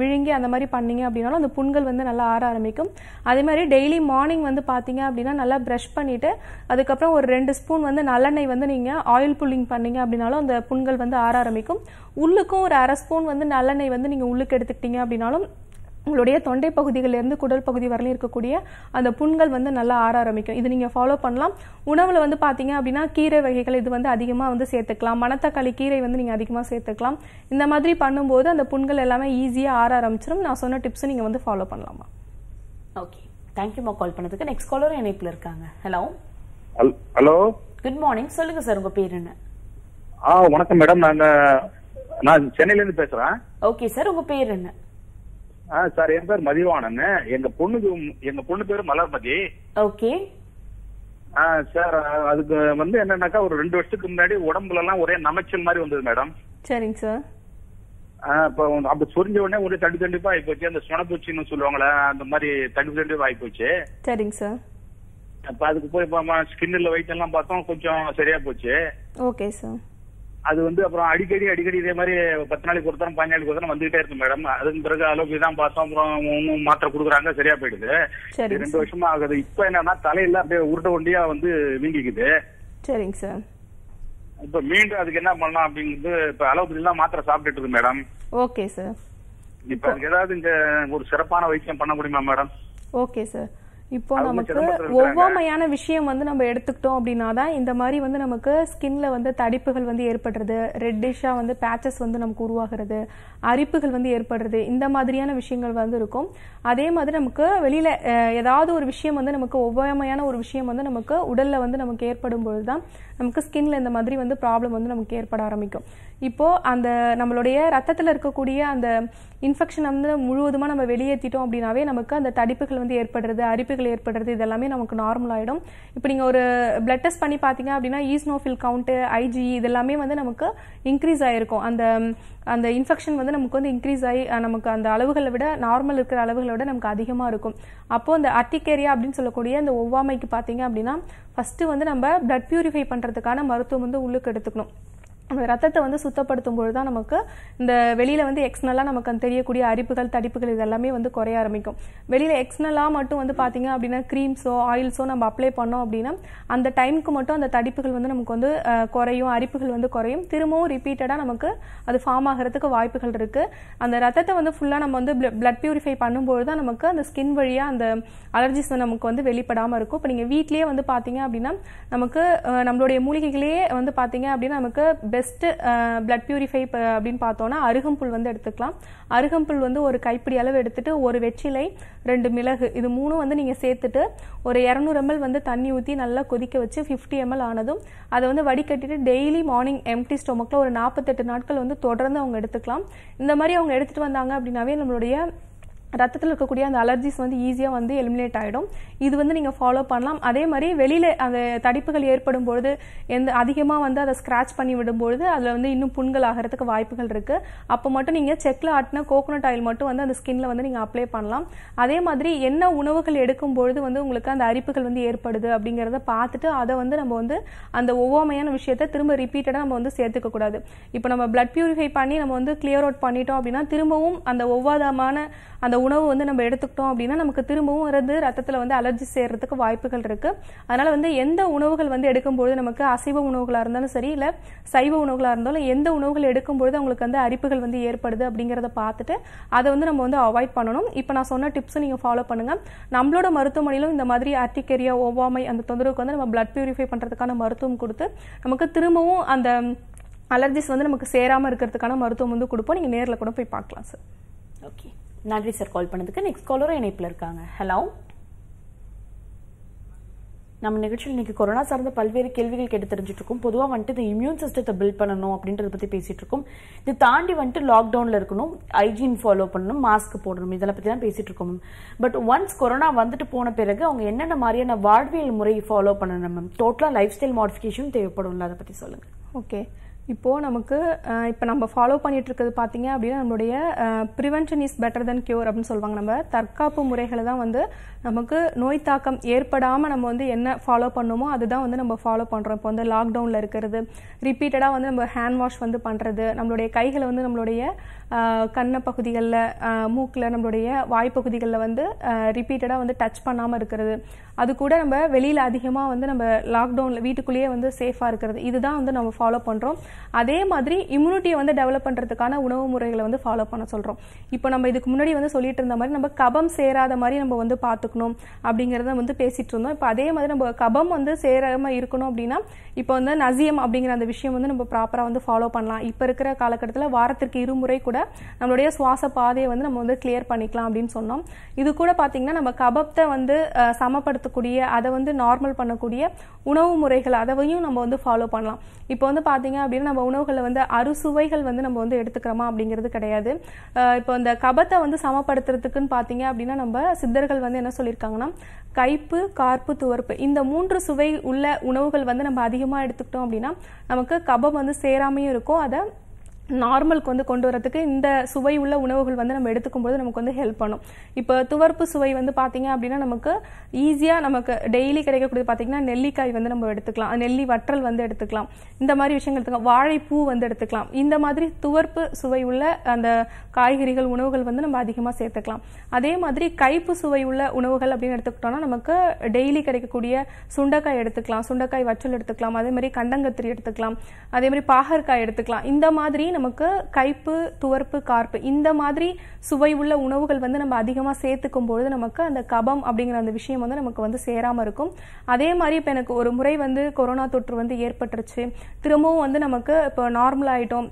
விழுங்கி அந்த மாதிரி பண்ணீங்க அப்படின்னாலும் அந்த புண்கள் வந்து நல்லா ஆற ஆரம்பிக்கும். அதே மாதிரி டெய்லி மார்னிங் வந்து பார்த்தீங்க அப்படின்னா நல்லா ப்ரஷ் பண்ணிவிட்டு அதுக்கப்புறம் ஒரு ரெண்டு ஸ்பூன் வந்து நல்லெண்ணெய் வந்து நீங்கள் ஆயில் புல்லிங் பண்ணீங்க அப்படின்னாலும் அந்த புண்கள் வந்து ஆற ஆரம்பிக்கும். உள்ளுக்கும் ஒரு அரை ஸ்பூன் வந்து நல்லெண்ணெய் வந்து நீங்க உள்ளுக்கு எடுத்துக்கிட்டீங்க அப்படின்னாலும் உங்களுடைய தொண்டை பகுதிகளில் இருந்து குடல் பகுதி வரையிலும் இருக்கக்கூடிய அந்த புண்கள் வந்து நல்லா ஆற ஆரம்பிக்கும். இது நீங்க ஃபாலோ பண்ணலாம். உணவுல வந்து பாத்தீங்க அப்படின்னா கீரை வகைகள் இது வந்து அதிகமா வந்து சேர்த்துக்கலாம். மணத்தக்காளி கீரை வந்து நீங்க அதிகமா சேர்த்துக்கலாம். இந்த மாதிரி பண்ணும்போது அந்த புண்கள் எல்லாமே ஈஸியா ஆற ஆரம்பிச்சிடும் நான் சொன்ன டிப்ஸ் நீங்க வந்து ஃபாலோ பண்ணலாமா? ஓகே தேங்க்யூமா கால் பண்ணதுக்கு நெக்ஸ்ட் காலரும் இணைப்புல இருக்காங்க. Hello hel- hello good morning சொல்லுங்க சார் உங்க பேர் என்ன? ஆ வணக்கம் மேடம். நாங்க நான் சென்னையில இருந்து பேசுறேன். ஓகே சார் உங்க பேர் என்ன? ஆ சார் என் பேர் மதிவாணன். எங்க பொண்ணுக்கு எங்க பொண்ணு பேரு மலர்மதி. ஓகே. ஆ சார் அதுக்கு வந்து என்னன்னாக்கா ஒரு ரெண்டு வருஷத்துக்கு முன்னாடி உடம்புல எல்லாம் ஒரே நமைச்சல் மாதிரி வந்தது மேடம். சரிங்க சார். இப்போ அப்படி சொரிஞ்ச உடனே ஒரே தண்டு தண்டிப்பா ஆகி போச்சு அந்த சுனப்பூச்சின்னு சொல்லுவாங்களே அந்த மாதிரி தண்டு தண்டிப்பா ஆகி போச்சு சரிங்க சார். அப்ப அதுக்கு போய் ஸ்கின்ல வெயிட் எல்லாம் பார்த்தோம் கொஞ்சம் சரியா போச்சு. Okay sir. அது வந்து அப்புறம் அடிக்கடி அடிக்கடி இதே மாதிரி பத்து நாளைக்கு ஒரு தரம் பதினஞ்சு நாளைக்கு ஒரு தரம் வந்துகிட்டே இருக்கு மேடம் அதுக்கு பிறகு அலோபதி தான் பார்த்தோம். அப்புறம் மாத்திரை கொடுக்குறாங்க சரியா போயிடுது. ரெண்டு வருஷமா ஆகுது. இப்ப என்னன்னா தலையில அப்படியே உருட்ட ஒண்டியா வந்து வீங்கிக்குது. சரிங்க சார். இப்ப மீண்டும் அதுக்கு என்ன பண்ணலாம் அப்படிங்கிறது இப்ப அலோபதி தான் மாத்திரை சாப்பிட்டுட்டு இருக்கு மேடம் ஓகே சார். இப்ப அதுக்கு ஏதாவது இந்த ஒரு சிறப்பான வைத்தியம் பண்ண முடியுமா மேடம் ஓகே சார். இப்போ நமக்கு. ஒவ்வாமையான விஷயம் வந்து நம்ம எடுத்துக்கிட்டோம் அப்படின்னா தான் இந்த மாதிரி வந்து நமக்கு ஸ்கின்ல வந்து தடிப்புகள் வந்து ஏற்படுறது ரெட்டிஷா வந்து பேச்சஸ் வந்து நமக்கு உருவாகிறது அரிப்புகள் வந்து ஏற்படுறது இந்த மாதிரியான விஷயங்கள் வந்து இருக்கும் அதே மாதிரி நமக்கு வெளியில ஏதாவது ஒரு விஷயம் வந்து நமக்கு ஒவ்வாமையான ஒரு விஷயம் வந்து நமக்கு உடல்ல வந்து நமக்கு ஏற்படும் பொழுது தான் நமக்கு ஸ்கின்ல இந்த மாதிரி வந்து ப்ராப்ளம் வந்து நமக்கு ஏற்பட ஆரம்பிக்கும் இப்போது அந்த நம்மளுடைய ரத்தத்தில் இருக்கக்கூடிய அந்த இன்ஃபெக்ஷன் வந்து முழுவதுமாக நம்ம வெளியேற்றிட்டோம் அப்படின்னாவே நமக்கு அந்த தடிப்புகள் வந்து ஏற்படுறது அரிப்புகள் ஏற்படுறது இதெல்லாமே நமக்கு நார்மல் ஆகிடும் இப்போ நீங்கள் ஒரு பிளட் டெஸ்ட் பண்ணி பார்த்தீங்க அப்படின்னா ஈஸ்னோஃபில் கவுண்ட்டு ஐஜி இதெல்லாமே வந்து நமக்கு இன்க்ரீஸ் ஆகிருக்கும் அந்த அந்த இன்ஃபெக்ஷன் வந்து நமக்கு வந்து இன்க்ரீஸ் ஆகி நமக்கு அந்த அளவுகளை விட நார்மல் இருக்கிற அளவுகளை விட நமக்கு அதிகமாக இருக்கும். அப்போது அந்த அர்டிகேரியா அப்படின்னு சொல்லக்கூடிய அந்த ஒவ்வாமைக்கு பார்த்தீங்க அப்படின்னா ஃபஸ்ட்டு வந்து நம்ம பிளட் பியூரிஃபை பண்ணுறதுக்கான மருத்துவம் வந்து உள்ளுக்கு எடுத்துக்கணும். நம்ம ரத்தத்தை வந்து சுத்தப்படுத்தும் பொழுது தான் நமக்கு இந்த வெளியில் வந்து எக்ஸ்னலாக நமக்கு அந்த தெரியக்கூடிய அரிப்புகள் தடிப்புகள் இதெல்லாமே வந்து குறைய ஆரம்பிக்கும். வெளியில் எக்ஸ்னலாக மட்டும் வந்து பார்த்தீங்க அப்படின்னா க்ரீம்ஸோ ஆயில்ஸோ நம்ம அப்ளை பண்ணோம் அப்படின்னா அந்த டைமுக்கு மட்டும் அந்த தடிப்புகள் வந்து நமக்கு வந்து குறையும் அரிப்புகள் வந்து குறையும். திரும்பவும் ரிப்பீட்டடாக நமக்கு அது ஃபார்ம் ஆகிறதுக்கு வாய்ப்புகள் இருக்குது அந்த ரத்தத்தை வந்து ஃபுல்லாக நம்ம வந்து பிளட் பியூரிஃபை பண்ணும்போது தான் நமக்கு அந்த ஸ்கின் வழியாக அந்த அலர்ஜிஸ் நமக்கு வந்து வெளிப்படாமல் இருக்கும். இப்போ நீங்கள் வீட்லேயே வந்து பார்த்தீங்க அப்படின்னா நமக்கு நம்மளுடைய மூலிகைகளே வந்து பார்த்தீங்க அப்படின்னா நமக்கு best blood purify uh, uh, அப்படின்னு பார்த்தோன்னா அருகம்புல் வந்து எடுத்துக்கலாம். அருகம்புல் வந்து ஒரு கைப்பிடி அளவு எடுத்துட்டு ஒரு வெற்றிலை ரெண்டு மிளகு இது மூணும் வந்து நீங்கள் சேர்த்துட்டு ஒரு இரநூறு எம்எல் வந்து தண்ணி ஊற்றி நல்லா கொதிக்க வச்சு ஃபிஃப்டி எம்எல் ஆனதும் அதை வந்து வடிகட்டிட்டு டெய்லி மார்னிங் எம்டி ஸ்டொமக்கில் ஒரு நாற்பத்தெட்டு நாட்கள் வந்து தொடர்ந்து அவங்க எடுத்துக்கலாம். இந்த மாதிரி அவங்க எடுத்துகிட்டு வந்தாங்க அப்படின்னாவே நம்மளுடைய ரத்தத்தில் இருக்கக்கூடிய அந்த அலர்ஜிஸ் வந்து ஈஸியாக வந்து எலிமினேட் ஆகிடும் இது வந்து நீங்கள் ஃபாலோ பண்ணலாம். அதே மாதிரி வெளியில் அந்த தடிப்புகள் ஏற்படும் பொழுது எந்த அதிகமாக வந்து அதை ஸ்க்ராட்ச் பண்ணி விடும்பொழுது அதில் வந்து இன்னும் புண்கள் ஆகிறதுக்கு வாய்ப்புகள் இருக்குது அப்போ மட்டும் நீங்கள் செக்கில் ஆட்டின கோகோனட் ஆயில் மட்டும் வந்து அந்த ஸ்கின்ல வந்து நீங்கள் அப்ளை பண்ணலாம். அதே மாதிரி என்ன உணவுகள் எடுக்கும் பொழுது வந்து உங்களுக்கு அந்த அரிப்புகள் வந்து ஏற்படுது அப்படிங்கிறத பார்த்துட்டு அதை வந்து நம்ம வந்து அந்த ஒவ்வாமையான விஷயத்தை திரும்ப ரிப்பீட்டடாக நம்ம வந்து சேர்த்துக்க கூடாது. இப்போ நம்ம பிளட் பியூரிஃபை பண்ணி நம்ம வந்து கிளியர் அவுட் பண்ணிட்டோம் அப்படின்னா திரும்பவும் அந்த ஒவ்வாதமான அந்த உணவு வந்து நம்ம எடுத்துக்கிட்டோம் அப்படின்னா நமக்கு திரும்பவும் வருது ரத்தத்தில் வந்து அலர்ஜி சேர்றதுக்கு வாய்ப்புகள் இருக்கு. அதனால வந்து எந்த உணவுகள் வந்து எடுக்கும்பொழுது நமக்கு அசைவ உணவுகளாக இருந்தாலும் சரி இல்லை சைவ உணவுகளாக இருந்தாலும் எந்த உணவுகள் எடுக்கும்பொழுது அவங்களுக்கு வந்து அரிப்புகள் வந்து ஏற்படுது அப்படிங்கிறத பார்த்துட்டு அதை வந்து நம்ம வந்து அவாய்ட் பண்ணணும். இப்போ நான் சொன்ன டிப்ஸை நீங்கள் ஃபாலோ பண்ணுங்க. நம்மளோட மருத்துவமனையிலும் இந்த மாதிரி அர்டிகேரியா ஒவ்வாமை அந்த தொந்தரவுக்கு வந்து நம்ம பிளட் பியூரிஃபை பண்ணுறதுக்கான மருத்துவம் கொடுத்து நமக்கு திரும்பவும் அந்த அலர்ஜிஸ் வந்து நமக்கு சேராமல் இருக்கிறதுக்கான மருத்துவம் வந்து கொடுப்போம். நீங்கள் நேரில் கூட போய் பார்க்கலாம் சார் ஓகே நன்றி சார் கால் பண்ணதுக்கு. நெக்ஸ்ட் காலரும் இணைப்பில் இருக்காங்க. ஹலோ நம்ம நிகழ்ச்சியில் இன்றைக்கி கொரோனா சார்ந்த பல்வேறு கேள்விகள் கேட்டு தெரிஞ்சுட்டு இருக்கோம். பொதுவாக வந்துட்டு இந்த இம்யூன் சிஸ்டத்தை பில்ட் பண்ணணும் அப்படின்றத பற்றி பேசிகிட்டு இருக்கோம். இது தாண்டி வந்துட்டு லாக்டவுனில் இருக்கணும் ஹைஜீன் ஃபாலோ பண்ணணும் மாஸ்க் போடணும் இதெல்லாம் பற்றி தான் பேசிகிட்டு இருக்கோம். பட் ஒன்ஸ் கொரோனா வந்துட்டு போன பிறகு அவங்க என்னென்ன மாதிரியான வாழ்வியல் முறை ஃபாலோ பண்ணணும் மேம் டோட்டலாக லைஃப் ஸ்டைல் மாடிஃபிகேஷன் தேவைப்படும் அதை பற்றி சொல்லுங்கள் ஓகே இப்போது நமக்கு இப்போ நம்ம ஃபாலோ பண்ணிகிட்ருக்கிறது இருக்கிறது பார்த்தீங்க அப்படின்னா நம்மளுடைய prevention is better than cure அப்படின்னு சொல்லுவாங்க நம்ம. தற்காப்பு முறைகளை தான் வந்து நமக்கு நோய் தாக்கம் ஏற்படாமல் நம்ம வந்து என்ன ஃபாலோ பண்ணுமோ அதுதான் வந்து நம்ம ஃபாலோ பண்ணுறோம் இப்போ வந்து லாக்டவுனில் இருக்கிறது ரிப்பீட்டடாக வந்து நம்ம ஹேண்ட் வாஷ் வந்து பண்ணுறது நம்மளுடைய கைகளை வந்து நம்மளுடைய கண்ண பகுதிகளில் மூக்கில் நம்மளுடைய வாய்ப்பகுதிகளில் வந்து ரிப்பீட்டடாக வந்து டச் பண்ணாமல் இருக்கிறது. அது கூட நம்ம வெளியில் அதிகமாக வந்து நம்ம லாக்டவுனில் வீட்டுக்குள்ளேயே வந்து சேஃபாக இருக்கிறது. இதுதான் வந்து நம்ம ஃபாலோ பண்ணுறோம் அதே மாதிரி இம்யூனிட்டியை வந்து டெவலப் பண்ணுறதுக்கான உணவு முறைகளை வந்து ஃபாலோ பண்ண சொல்கிறோம் இப்போ நம்ம இதுக்கு முன்னாடி வந்து சொல்லிட்டு இருந்த மாதிரி நம்ம கபம் சேராத மாதிரி நம்ம வந்து பார்த்துக்கணும் அப்படிங்கிறத வந்து பேசிகிட்டு இருந்தோம். இப்போ அதே மாதிரி நம்ம கபம் வந்து சேராமல் இருக்கணும் அப்படின்னா இப்போ வந்து நசியம் அப்படிங்கிற அந்த விஷயம் வந்து நம்ம ப்ராப்பராக வந்து ஃபாலோ பண்ணலாம். இப்போ இருக்கிற காலகட்டத்தில் வாரத்திற்கு இருமுறை கூட நம்மளுடைய சுவாச பாதையை வந்து நம்ம வந்து கிளியர் பண்ணிக்கலாம் அப்படின்னு சொன்னோம். இது கூட பார்த்தீங்கன்னா நம்ம கபத்தை வந்து சமப்படுத்தக்கூடிய அதை வந்து நார்மல் பண்ணக்கூடிய உணவு முறைகள் அதையும் நம்ம வந்து ஃபாலோ பண்ணலாம். இப்போ வந்து பார்த்தீங்க அப்படின்னா நம்ம உணவுகளில் வந்து அறுசுவைகள் வந்து நம்ம வந்து எடுத்துக்கிறோமா அப்படிங்கிறது கிடையாது. இப்போ இந்த கபத்தை வந்து சமப்படுத்துறதுக்குன்னு பார்த்தீங்க அப்படின்னா நம்ம சித்தர்கள் வந்து என்ன சொல்லியிருக்காங்கன்னா கைப்பு கார்ப்பு துவர்ப்பு இந்த மூன்று சுவை உள்ள உணவுகள் வந்து நம்ம அதிகமாக எடுத்துக்கிட்டோம் அப்படின்னா நமக்கு கபம் வந்து சேராமையும் இருக்கும். அதை நார்மலுக்கு வந்து கொண்டு வரதுக்கு இந்த சுவை உள்ள உணவுகள் வந்து நம்ம எடுத்துக்கும் போது நமக்கு வந்து ஹெல்ப் பண்ணும். இப்போ துவர்ப்பு சுவை வந்து பார்த்தீங்க அப்படின்னா நமக்கு ஈஸியாக நமக்கு டெய்லி கிடைக்கக்கூடியது பார்த்தீங்கன்னா நெல்லிக்காய் வந்து நம்ம எடுத்துக்கலாம். நெல்லி வற்றல் வந்து எடுத்துக்கலாம். இந்த மாதிரி விஷயங்கள் எடுத்துக்கலாம் வாழைப்பூ வந்து எடுத்துக்கலாம். இந்த மாதிரி துவர்ப்பு சுவை உள்ள அந்த காய்கறிகள் உணவுகள் வந்து நம்ம அதிகமாக சேர்த்துக்கலாம். அதே மாதிரி கைப்பு சுவை உள்ள உணவுகள் அப்படின்னு எடுத்துக்கிட்டோம்னா நமக்கு டெய்லி கிடைக்கக்கூடிய சுண்டைக்காய் எடுத்துக்கலாம். சுண்டைக்காய் வற்றல் எடுத்துக்கலாம். அதே மாதிரி கண்டங்கத்திரி எடுத்துக்கலாம். அதே மாதிரி பாகற்காய் எடுத்துக்கலாம். இந்த மாதிரி நமக்கு கைப்பு துவர்ப்பு கார்ப்பு இந்த மாதிரி சுவை உள்ள உணவுகள் வந்து நம்ம அதிகமாக சேர்த்துக்கும் பொழுது நமக்கு அந்த கபம் அப்படிங்கிற அந்த விஷயம் வந்து நமக்கு வந்து சேராமல் இருக்கும். அதே மாதிரி இப்போ எனக்கு ஒரு முறை வந்து கொரோனா தொற்று வந்து ஏற்பட்டுருச்சு. திரும்பவும் வந்து நமக்கு இப்போ நார்மல் ஆகிட்டோம்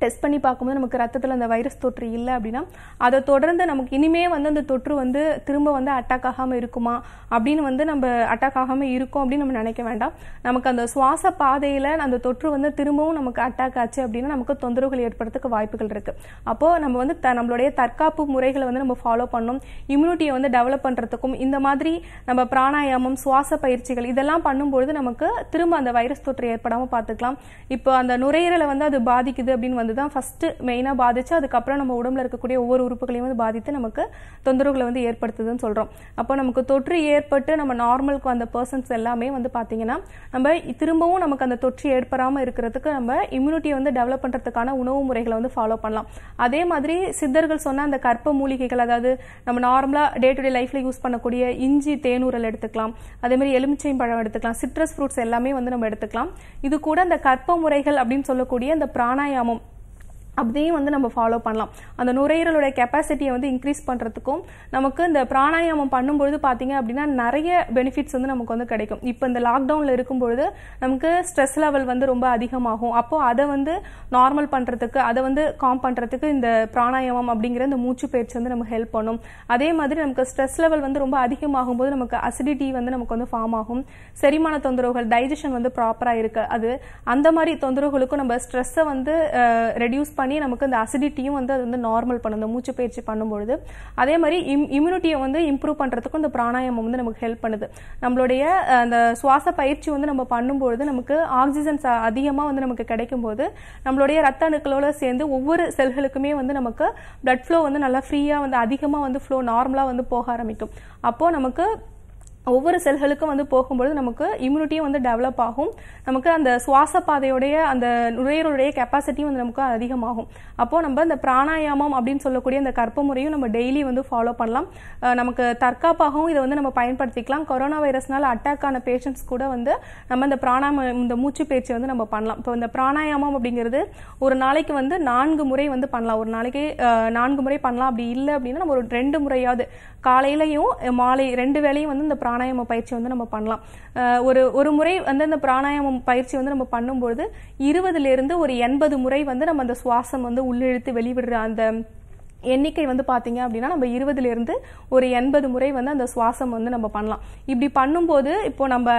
டெஸ்ட் பண்ணி பார்க்கும்போது நமக்கு ரத்தத்தில் அந்த வைரஸ் தொற்று இல்லை அப்படின்னா அதை தொடர்ந்து நமக்கு இனிமே வந்து அந்த தொற்று வந்து திரும்ப வந்து அட்டாக் ஆகாமல் இருக்குமா அப்படின்னு வந்து நம்ம அட்டாக் ஆகாமல் இருக்கும் அப்படின்னு நம்ம நினைக்க வேண்டாம். நமக்கு அந்த சுவாச பாதையில் அந்த தொற்று வந்து திரும்பவும் நமக்கு அட்டாக் ஆச்சு அப்படின்னா நமக்கு தொந்தரவுகள் ஏற்படுறதுக்கு வாய்ப்புகள் இருக்குது அப்போது நம்ம வந்து த- நம்மளுடைய தற்காப்பு முறைகளை வந்து நம்ம ஃபாலோ பண்ணணும். இம்யூனிட்டியை வந்து டெவலப் பண்ணுறதுக்கும் இந்த மாதிரி நம்ம பிராணாயாமம் சுவாச பயிற்சிகள் இதெல்லாம் பண்ணும்பொழுது நமக்கு திரும்ப அந்த வைரஸ் தொற்று ஏற்படாமல் பார்த்துக்கலாம். இப்போ அந்த நுரையீரலை வந்து அது பாதிக்குது அப்படின்னு வந்து தான் ஃபஸ்ட்டு மெயினாக பாதித்து அதுக்கப்புறம் நம்ம உடம்புல இருக்கக்கூடிய ஒவ்வொரு உறுப்புகளையும் வந்து பாதித்து நமக்கு தொந்தரவுகளை வந்து ஏற்படுத்துதுன்னு சொல்கிறோம் அப்போ நமக்கு தொற்று ஏற்பட்டு நம்ம நார்மலுக்கு வந்த பர்சன்ஸ் எல்லாமே வந்து பார்த்திங்கன்னா நம்ம திரும்பவும் நமக்கு அந்த தொற்று ஏற்படாமல் இருக்கிறதுக்கு நம்ம இம்யூனிட்டியை வந்து டெவலப் பண்ணுறதுக்கான உணவு முறைகளை வந்து ஃபாலோ பண்ணலாம். அதே மாதிரி சித்தர்கள் சொன்ன அந்த கற்ப மூலிகைகள் அதாவது நம்ம நார்மலாக டே டு டே லைஃப்பில் யூஸ் பண்ணக்கூடிய இஞ்சி தேனூரல் எடுத்துக்கலாம். அதேமாதிரி எலுமிச்சை பழம் எடுத்துக்கலாம். சிட்ரஸ் ஃப்ரூட்ஸ் எல்லாமே வந்து நம்ம எடுத்துக்கலாம். இது கூட அந்த கற்ப முறைகள் அப்படின்னு சொல்லக்கூடிய அந்த பிராணாயாமம் அப்படியும் வந்து நம்ம ஃபாலோ பண்ணலாம். அந்த நுரையீரலோட கெப்பாசிட்டியை வந்து இன்க்ரீஸ் பண்ணுறதுக்கும் நமக்கு இந்த பிராணாயாமம் பண்ணும்பொழுது பார்த்தீங்க அப்படின்னா நிறைய பெனிஃபிட்ஸ் வந்து நமக்கு வந்து கிடைக்கும். இப்போ இந்த லாக்டவுனில் இருக்கும்பொழுது நமக்கு ஸ்ட்ரெஸ் லெவல் வந்து ரொம்ப அதிகமாகும். அப்போது அதை வந்து நார்மல் பண்ணுறதுக்கு அதை வந்து காம் பண்ணுறதுக்கு இந்த பிராணாயாமம் அப்படிங்கிற இந்த மூச்சு பயிற்சி வந்து நமக்கு ஹெல்ப் பண்ணும். அதே மாதிரி நமக்கு ஸ்ட்ரெஸ் லெவல் வந்து ரொம்ப அதிகமாகும் போது நமக்கு அசிடிட்டி வந்து நமக்கு வந்து ஃபார்ம் ஆகும். செரிமான தொந்தரவுகள் டைஜஷன் வந்து ப்ராப்பராக இருக்கு. அது அந்த மாதிரி தொந்தரவுகளுக்கும் நம்ம ஸ்ட்ரெஸ்ஸை வந்து ரெடியூஸ் பண்ணி நமக்கு அந்த அசிடிட்டியும் வந்து அது வந்து நார்மல் பண்ணும். இந்த மூச்சு பயிற்சி பண்ணும்பொழுது அதே மாதிரி இம் இம்யூனிட்டியை வந்து இம்ப்ரூவ் பண்ணுறதுக்கும் இந்த பிராணாயாமம் வந்து நமக்கு ஹெல்ப் பண்ணுது. நம்மளுடைய அந்த சுவாச பயிற்சி வந்து நம்ம பண்ணும்பொழுது நமக்கு ஆக்சிஜன் அதிகமாக வந்து நமக்கு கிடைக்கும் போது நம்மளுடைய ரத்த அணுக்களோட சேர்ந்து ஒவ்வொரு செல்களுக்குமே வந்து நமக்கு பிளட் ஃப்ளோ வந்து நல்லா ஃப்ரீயாக வந்து அதிகமாக வந்து ஃப்ளோ நார்மலாக வந்து போக ஆரம்பிக்கும். அப்போ நமக்கு ஒவ்வொரு செல்களுக்கும் வந்து போகும்பொழுது நமக்கு இம்யூனிட்டியும் வந்து டெவலப் ஆகும். நமக்கு அந்த சுவாச பாதையுடைய அந்த நுரையீரலுடைய கெப்பாசிட்டியும் வந்து நமக்கு அதிகமாகும். அப்போ நம்ம இந்த பிராணாயாமம் அப்படின்னு சொல்லக்கூடிய அந்த கற்ப முறையும் நம்ம டெய்லி வந்து ஃபாலோ பண்ணலாம். நமக்கு தற்காப்பாகவும் இதை வந்து நம்ம பயன்படுத்திக்கலாம். கொரோனா வைரஸ்னால அட்டாக் ஆன பேஷண்ட்ஸ் கூட வந்து நம்ம இந்த பிராணாம இந்த மூச்சு பயிற்சி வந்து நம்ம பண்ணலாம். இப்போ இந்த பிராணாயாமம் அப்படிங்கிறது ஒரு நாளைக்கு வந்து நான்கு முறை வந்து பண்ணலாம். ஒரு நாளைக்கு நான்கு முறை பண்ணலாம். அப்படி இல்லை அப்படின்னா நம்ம ஒரு ரெண்டு முறையாவது காலையிலையும் மாலை ரெண்டு வேளையும் வந்து இந்த பிராண பிராணாயாம பயிற்சி வந்து நம்ம பண்ணலாம். ஒரு ஒரு முறை வந்து அந்த பிராணாயாமம் பயிற்சி வந்து நம்ம பண்ணும்பொழுது இருபதுலேருந்து ஒரு எண்பது முறை வந்து நம்ம அந்த சுவாசம் வந்து உள்ளிழுத்து வெளிவிடுற அந்த எண்ணிக்கை வந்து பார்த்தீங்க அப்படின்னா நம்ம இருபதுலேருந்து ஒரு எண்பது முறை வந்து அந்த சுவாசம் வந்து நம்ம பண்ணலாம். இப்படி பண்ணும்போது இப்போ நம்ம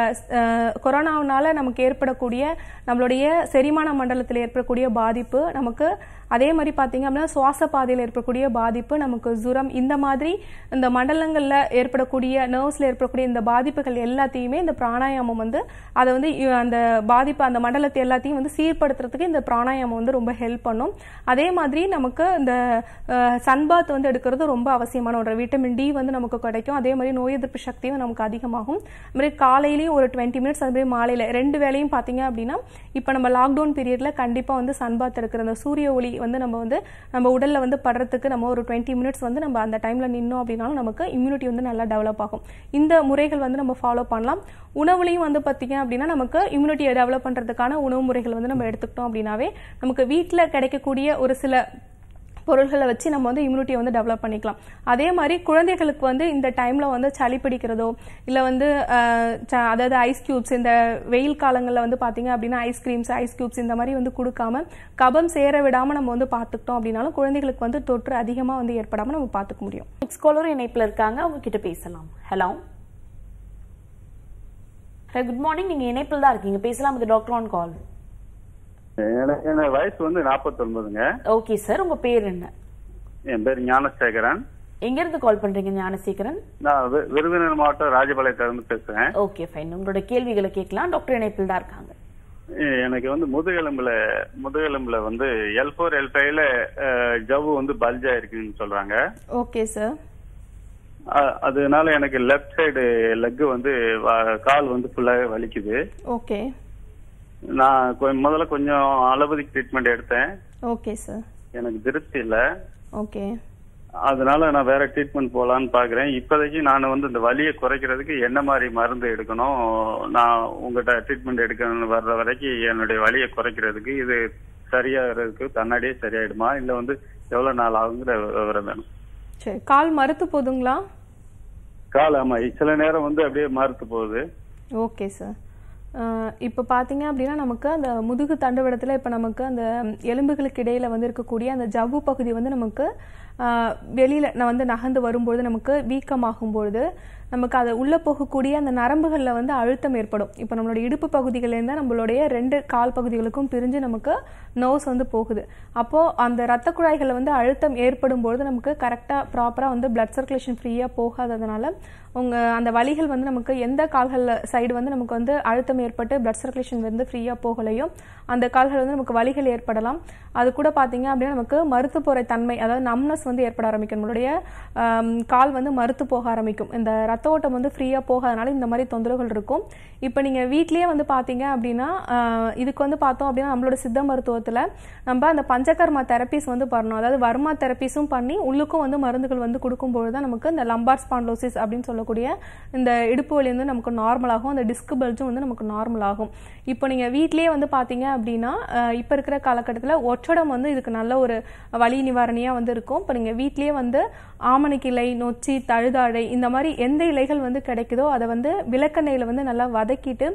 கொரோனாவினால நமக்கு ஏற்படக்கூடிய நம்மளுடைய செரிமான மண்டலத்தில் ஏற்படக்கூடிய பாதிப்பு நமக்கு அதே மாதிரி பார்த்தீங்க அப்படின்னா சுவாச பாதையில் ஏற்படக்கூடிய பாதிப்பு நமக்கு ஜுரம் இந்த மாதிரி இந்த மண்டலங்களில் ஏற்படக்கூடிய நர்வ்ஸில் ஏற்படக்கூடிய இந்த பாதிப்புகள் எல்லாத்தையுமே இந்த பிராணாயாமம் வந்து அதை வந்து அந்த பாதிப்பு அந்த மண்டலத்தை எல்லாத்தையும் வந்து சீர்படுத்துறதுக்கு இந்த பிராணாயாமம் வந்து ரொம்ப ஹெல்ப் பண்ணும். அதே மாதிரி நமக்கு இந்த சன்பாத் வந்து எடுக்கிறது ரொம்ப அவசியமான ஒரு விட்டமின் டி வந்து நமக்கு கிடைக்கும். அதே மாதிரி நோய் எதிர்ப்பு சக்தியும் நமக்கு அதிகமாகும். அது மாதிரி ஒரு டுவெண்ட்டி மினிட்ஸ் அது மாதிரி மாலையில் ரெண்டு வேளையும் பார்த்தீங்க அப்படின்னா இப்போ நம்ம லாக்டவுன் பீரியடில் கண்டிப்பாக வந்து சன்பாத் எடுக்கிற அந்த சூரிய ஒளி வந்து நம்ம வந்து நம்ம உடலில் வந்து படுறதுக்கு நம்ம ஒரு டுவெண்ட்டி மினிட்ஸ் வந்து நம்ம அந்த டைமில் நின்னோம் அப்படின்னாலும் நமக்கு இம்யூனிட்டி வந்து நல்லா டெவலப் ஆகும். இந்த முறைகள் வந்து நம்ம ஃபாலோ பண்ணலாம். உணவுலையும் வந்து பார்த்தீங்க அப்படின்னா நமக்கு இம்யூனிட்டியை டெவலப் பண்ணுறதுக்கான உணவு முறைகள் வந்து நம்ம எடுத்துக்கிட்டோம் அப்படின்னாவே நமக்கு வீட்டில் கிடைக்கக்கூடிய ஒரு சில பொருள்களை வச்சு நம்ம வந்து இம்யூனிட்டியை வந்து டெவலப் பண்ணிக்கலாம். அதே மாதிரி குழந்தைகளுக்கு வந்து இந்த டைமில் வந்து சளி பிடிக்கிறதோ இல்லை வந்து ச- அதாவது ஐஸ் கியூப்ஸ் இந்த வெயில் காலங்களில் வந்து பார்த்தீங்க அப்படின்னா ஐஸ்கிரீம்ஸ் ஐஸ் கியூப்ஸ் இந்த மாதிரி வந்து கொடுக்காம கபம் சேர விடாமல் நம்ம வந்து பார்த்துக்கிட்டோம் அப்படின்னாலும் குழந்தைகளுக்கு வந்து தொற்று அதிகமாக வந்து ஏற்படாமல் நம்ம பார்த்துக்க முடியும். நெக்ஸ்ட் காலர் இணைப்பில் இருக்காங்க. அவங்க கிட்ட பேசலாம். ஹலோ குட் மார்னிங் நீங்கள் இணைப்பில் தான் இருக்கீங்க. பேசலாம். இது டாக்டர் ஆன் கால் எனக்கு எனக்கு வயசு வந்து 49ங்க ஓகே சார் உங்க பேர் என்ன? என் பேர் ஞானசேகரன். எங்க இருந்து கால் பண்றீங்க ஞானசேகரன்? நான் வி- விருதுநகர் மாவட்டம் ராஜபாளையத்திலிருந்து பேசுறேன். ஓகே ஃபைன் உங்களோட கேள்விகளை கேட்கலாம். டாக்டர் இணைப்பில் தான் இருக்காங்க. எ- எனக்கு வந்து முதுகெலும்புல முதுகெலும்புல வந்து எல் ஃபோர் எல் ஃபைவ்ல ஜவ்வு வந்து பல்ஜா இருக்குன்னு சொல்றாங்க. ஓகே சார் அ- அதனால எனக்கு லெஃப்ட் சைடு லெக் வந்து வ- கால் வந்து ஃபுல்லாவே வலிக்குது. ஓகே நான் முதல்ல கொஞ்சம் அலோபதிக் ட்ரீட்மெண்ட் எடுத்தேன். ஓகே சார் எனக்கு திருப்தி இல்ல. ஓகே அதனால நான் வேற ட்ரீட்மெண்ட் போலான்னு பாக்குறேன். இப்போதைக்கு நான் வந்து இந்த வலியை குறைக்கிறதுக்கு என்ன மாதிரி மருந்து எடுக்கணும்? நான் உங்ககிட்ட ட்ரீட்மெண்ட் எடுக்கணும் வர்ற வரைக்கும் என்னுடைய வலியை குறைக்கிறதுக்கு இது சரியாகிறதுக்கு தன்னாடியே சரியாயிடுமா? இல்ல வந்து எவ்வளவு நாள் ஆகுங்கிற விவரம் வேணும். சரி கால் மறுத்து போதுங்களா? கால் ஆமா. சில நேரம் வந்து அப்படியே மறுத்து போகுது. ஓகே சார் இப்போ பார்த்தீங்க அப்படின்னா நமக்கு அந்த முதுகு தண்டுவடத்தில் இப்போ நமக்கு அந்த எலும்புகளுக்கு இடையில் வந்து இருக்கக்கூடிய அந்த ஜவ்வு பகுதி வந்து நமக்கு வெளியில் நான் வந்து நகர்ந்து வரும்பொழுது நமக்கு வீக்கமாகும் பொழுது நமக்கு அது உள்ளே போகக்கூடிய அந்த நரம்புகளில் வந்து அழுத்தம் ஏற்படும். இப்போ நம்மளோட இடுப்பு பகுதிகள்லேருந்து நம்மளுடைய ரெண்டு கால் பகுதிகளுக்கும் பிரிஞ்சு நமக்கு நோஸ் வந்து போகுது. அப்போது அந்த ரத்த குழாய்களில் வந்து அழுத்தம் ஏற்படும் பொழுது நமக்கு கரெக்டாக ப்ராப்பராக வந்து பிளட் சர்க்குலேஷன் ஃப்ரீயாக போகாததுனால உங்கள் அந்த வழிகள் வந்து நமக்கு எந்த கால்களில் சைடு வந்து நமக்கு வந்து அழுத்தம் ஏற்பட்டு பிளட் சர்க்குலேஷன் வந்து ஃப்ரீயாக போகலையோ அந்த கால்கள் வந்து நமக்கு வலிகள் ஏற்படலாம். அது கூட பார்த்தீங்க அப்படின்னா நமக்கு மறுத்து போகிற தன்மை அதாவது நம்னஸ் வந்து ஏற்பட ஆரம்பிக்கும். நம்மளுடைய கால் வந்து மறுத்து போக ஆரம்பிக்கும். இந்த ரத்த ஓட்டம் வந்து ஃப்ரீயாக போகாதனால இந்த மாதிரி தொந்தரவுகள் இருக்கும். இப்போ நீங்கள் வீட்லேயே வந்து பார்த்தீங்க அப்படின்னா இதுக்கு வந்து பார்த்தோம் அப்படின்னா நம்மளோட சித்த மருத்துவத்தில் நம்ம அந்த பஞ்சகர்மா தெரப்பிஸ் வந்து பண்ணணும். அதாவது வர்மா தெரப்பிஸும் பண்ணி உள்ளுக்கும் வந்து மருந்துகள் வந்து கொடுக்கும்பொழுது தான் நமக்கு இந்த லம்பார் ஸ்பாண்டோசிஸ் அப்படின்னு சொல்லக்கூடிய இந்த இடுப்பு வலி வந்து நமக்கு நார்மலாகும் அந்த டிஸ்க் பல்ஜும் வந்து நமக்கு நார்மல் ஆகும். இப்போ நீங்கள் வீட்லேயே வந்து பார்த்தீங்க அப்படின்னா இப்போ இருக்கிற காலகட்டத்தில் ஒற்றடம் வந்து இதுக்கு நல்ல ஒரு வலி நிவாரணியாக வந்து இருக்கும். இப்போ நீங்கள் வீட்லேயே வந்து ஆமணக்கிளை நொச்சி தழுதாழை இந்த மாதிரி எந்த இலைகள் வந்து கிடைக்குதோ அதை வந்து விளக்கெண்ணெயில் வந்து நல்லா வதக்கிட்டு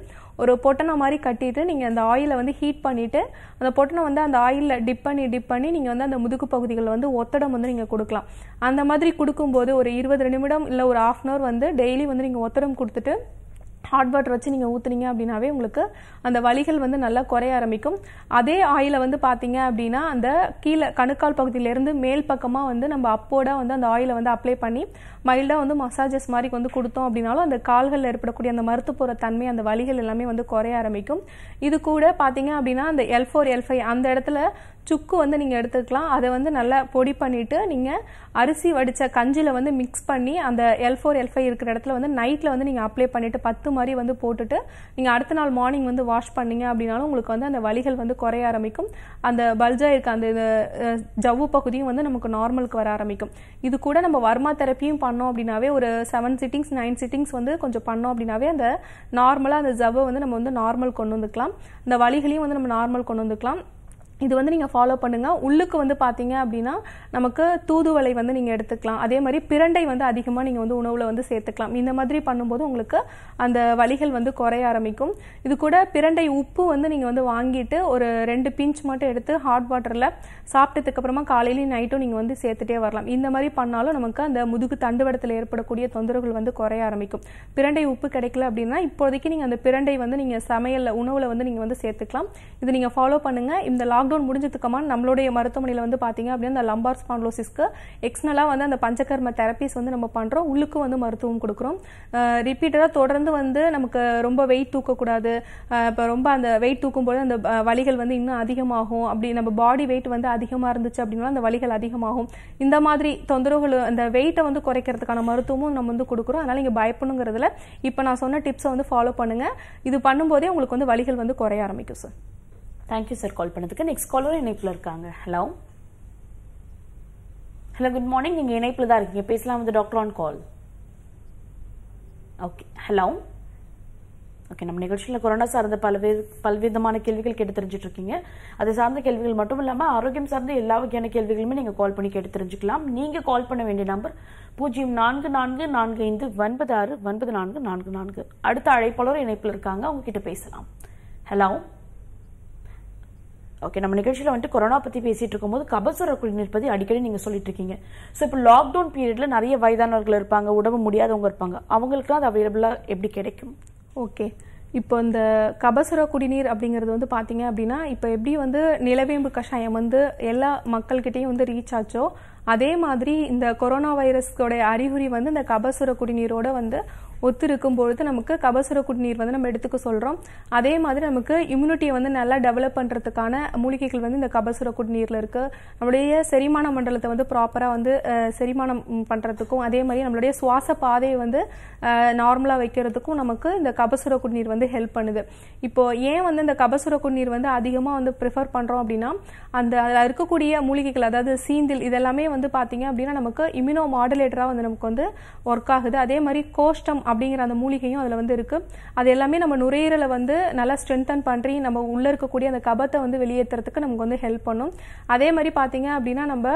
ஒரு பொட்டனை மாதிரி கட்டிட்டு நீங்கள் அந்த ஆயிலை வந்து ஹீட் பண்ணிட்டு அந்த பொட்டனை வந்து அந்த ஆயிலில் டிப் பண்ணி டிப் பண்ணி நீங்கள் வந்து அந்த முதுகு பகுதிகளில் வந்து ஒத்தடம் வந்து நீங்கள் கொடுக்கலாம். அந்த மாதிரி கொடுக்கும்போது ஒரு இருபது நிமிடம் இல்லை ஒரு ஹாஃப் அன் ஹவர் வந்து டெய்லி வந்து நீங்கள் ஒத்தடம் கொடுத்துட்டு ஹாட் வாட்டர் வச்சு நீங்கள் ஊற்றுனீங்க அப்படின்னாவே உங்களுக்கு அந்த வலிகள் வந்து நல்லா குறைய ஆரம்பிக்கும். அதே ஆயிலை வந்து பார்த்தீங்க அப்படின்னா அந்த கீழே கணுக்கால் பகுதியிலேருந்து மேல் பக்கமாக வந்து நம்ம அப்போட வந்து அந்த ஆயிலை வந்து அப்ளை பண்ணி மைல்டாக வந்து மசாஜஸ் மாதிரி வந்து கொடுத்தோம் அப்படின்னாலும் அந்த கால்களில் ஏற்படக்கூடிய அந்த மருத்து போகிற தன்மை அந்த வலிகள் எல்லாமே வந்து குறைய ஆரம்பிக்கும். இது கூட பார்த்தீங்க அப்படின்னா அந்த எல் ஃபோர் எல் ஃபைவ் அந்த இடத்துல சுக்கு வந்து நீங்கள் எடுத்துக்கலாம். அதை வந்து நல்லா பொடி பண்ணிவிட்டு நீங்கள் அரிசி வடித்த கஞ்சியில் வந்து மிக்ஸ் பண்ணி அந்த எல் ஃபோர் எல் ஃபைவ் இருக்கிற இடத்துல வந்து நைட்டில் வந்து நீங்கள் அப்ளை பண்ணிவிட்டு பத்து மாதிரி வந்து போட்டுட்டு நீங்கள் அடுத்த நாள் மார்னிங் வந்து வாஷ் பண்ணீங்க அப்படின்னாலும் உங்களுக்கு வந்து அந்த வலிகள் வந்து குறைய ஆரம்பிக்கும். அந்த பல்ஜா இருக்க அந்த இது, ஜவ்வு பகுதியும் வந்து நமக்கு நார்மலுக்கு வர ஆரம்பிக்கும். இது கூட நம்ம வர்மா தெரப்பியும் பண்ணோம் அப்படின்னாவே ஒரு செவன் சிட்டிங்ஸ் நைன் சிட்டிங்ஸ் வந்து கொஞ்சம் பண்ணோம் அப்படின்னாவே அந்த நார்மலாக அந்த ஜவ்வை வந்து நம்ம வந்து நார்மல் கொண்டு வந்துக்கலாம். இந்த வலிகளையும் வந்து நம்ம நார்மல் கொண்டு வந்துக்கலாம். இது வந்து நீங்கள் ஃபாலோ பண்ணுங்கள் உள்ளுக்கு வந்து பார்த்தீங்க அப்படின்னா நமக்கு தூதுவளை வந்து நீங்கள் எடுத்துக்கலாம். அதே மாதிரி பிரண்டை வந்து அதிகமாக நீங்கள் வந்து உணவில் வந்து சேர்த்துக்கலாம். இந்த மாதிரி பண்ணும்போது உங்களுக்கு அந்த வலிகள் வந்து குறைய ஆரம்பிக்கும். இது கூட பிரண்டை உப்பு வந்து நீங்கள் வந்து வாங்கிட்டு ஒரு ரெண்டு பிஞ்ச் மட்டும் எடுத்து ஹாட் வாட்டரில் சாப்பிட்டதுக்கப்புறமா காலையிலையும் நைட்டும் நீங்கள் வந்து சேர்த்துட்டே வரலாம். இந்த மாதிரி பண்ணாலும் நமக்கு அந்த முதுகு தண்டுவடத்தில் ஏற்படக்கூடிய தொந்தரவுகள் வந்து குறைய ஆரம்பிக்கும். பிரண்டை உப்பு கிடைக்கல அப்படின்னா இப்போதைக்கு நீங்கள் அந்த பிரண்டை வந்து நீங்கள் சமையலில் உணவில் வந்து நீங்கள் வந்து சேர்த்துக்கலாம். இது நீங்கள் ஃபாலோ பண்ணுங்க. இந்த லாக்டவுன் முடிஞ்சதுக்கமா நம்மளுடைய மருத்துவமனையில் வந்து பார்த்தீங்க அப்படின்னா அந்த லம்பார் ஸ்பான்லோசிஸ்க்கு எக்ஸ்னலாக வந்து அந்த பஞ்சகர்ம தெரப்பிஸ் வந்து நம்ம பண்ணுறோம் உள்ளுக்கு வந்து மருத்துவம் கொடுக்குறோம். ரிப்பீட்டடாக தொடர்ந்து வந்து நமக்கு ரொம்ப வெயிட் தூக்கக்கூடாது. இப்போ ரொம்ப அந்த வெயிட் தூக்கும்போது அந்த வலிகள் வந்து இன்னும் அதிகமாகும். அப்படி நம்ம பாடி வெயிட் வந்து அதிகமாக இருந்துச்சு அப்படின்னா அந்த வலிகள் அதிகமாகும். இந்த மாதிரி தொந்தரவுகள் அந்த வெயிட்டை வந்து குறைக்கிறதுக்கான மருத்துவமும் நம்ம வந்து கொடுக்குறோம். அதனால் நீங்கள் பயப்படணுங்கிறதுல இப்போ நான் சொன்ன டிப்ஸை வந்து ஃபாலோ பண்ணுங்கள் இது பண்ணும்போதே உங்களுக்கு வந்து வலிகள் வந்து குறைய ஆரம்பிக்கும் சார் தேங்க்யூ சார் கால் பண்ணதுக்கு. நெக்ஸ்ட் காலரும் இணைப்பில் இருக்காங்க. ஹலோ ஹலோ குட் மார்னிங் நீங்கள் இணைப்பில் தான் இருக்கீங்க. பேசலாம் வந்து doctor on call okay hello okay நம்ம நிகழ்ச்சியில் கொரோனா சார்ந்த பல்வேறு பல்விதமான கேள்விகள் கேட்டு தெரிஞ்சுட்டு இருக்கீங்க அது சார்ந்த கேள்விகள் மட்டும் இல்லாமல் ஆரோக்கியம் சார்ந்த எல்லா வகையான கேள்விகளுமே நீங்கள் கால் பண்ணி கேட்டு தெரிஞ்சுக்கலாம். நீங்கள் கால் பண்ண வேண்டிய நம்பர் பூஜ்ஜியம் நான்கு நான்கு நான்கு ஐந்து ஒன்பது ஆறு ஒன்பது நான்கு நான்கு நான்கு. அடுத்த அழைப்பாளர் இணைப்பில் இருக்காங்க. அவங்க கிட்ட பேசலாம். ஹலோ ஓகே நம்ம நிகழ்ச்சியில் வந்துட்டு கொரோனா பற்றி பேசிட்டு இருக்கும்போது கபசுர குடிநீர் பற்றி அடிக்கடி நீங்கள் சொல்லிட்டு இருக்கீங்க. ஸோ இப்போ லாக்டவுன் பீரியடில் நிறைய வயதானவர்கள் இருப்பாங்க உடம்பு முடியாதவங்க இருப்பாங்க. அவங்களுக்குலாம் அது அவைலபிளாக எப்படி கிடைக்கும்? ஓகே இப்போ இந்த கபசுர குடிநீர் அப்படிங்கிறது வந்து பார்த்தீங்க அப்படின்னா இப்போ எப்படி வந்து நிலவேம்பு கஷாயம் வந்து எல்லா மக்கள்கிட்டையும் வந்து ரீச் ஆச்சோ அதே மாதிரி இந்த கொரோனா வைரஸ்கோடைய அறிகுறி வந்து இந்த கபசுர குடிநீரோட வந்து ஒத்திருக்கும் பொழுது நமக்கு கபசுர குடிநீர் வந்து நம்ம எடுத்துக்க சொல்றோம். அதே மாதிரி நமக்கு இம்யூனிட்டியை வந்து நல்லா டெவலப் பண்றதுக்கான மூலிகைகள் வந்து இந்த கபசுர குடிநீர்ல இருக்கு. நம்மளுடைய செரிமான மண்டலத்தை வந்து ப்ராப்பரா வந்து செரிமானம் பண்ணுறதுக்கும் பண்றதுக்கும் அதே மாதிரி நம்மளுடைய சுவாச பாதையை வந்து நார்மலா வைக்கிறதுக்கும் நமக்கு இந்த கபசுர குடிநீர் வந்து ஹெல்ப் பண்ணுது. இப்போ ஏன் வந்து இந்த கபசுர குடிநீர் வந்து அதிகமா வந்து ப்ரிஃபர் பண்றோம் அப்படின்னா அந்த அதுல இருக்கக்கூடிய மூலிகைகள் அதாவது சீந்தில் இதெல்லாமே வந்து பார்த்தீங்க அப்படின்னா நமக்கு இம்யூனோ மாடுலேட்டராக வந்து நமக்கு வந்து ஒர்க் ஆகுது. அதே மாதிரி கோஷ்டம் அப்படிங்கிற அந்த மூலிகையும் அதில் வந்து இருக்குது அது எல்லாமே நம்ம நுரையீரலை வந்து நல்லா ஸ்ட்ரென்தன் பண்ணி நம்ம உள்ளே இருக்கக்கூடிய அந்த கபத்தை வந்து வெளியேற்றுறதுக்கு நமக்கு வந்து ஹெல்ப் பண்ணும். அதே மாதிரி பார்த்தீங்க அப்படின்னா நம்ம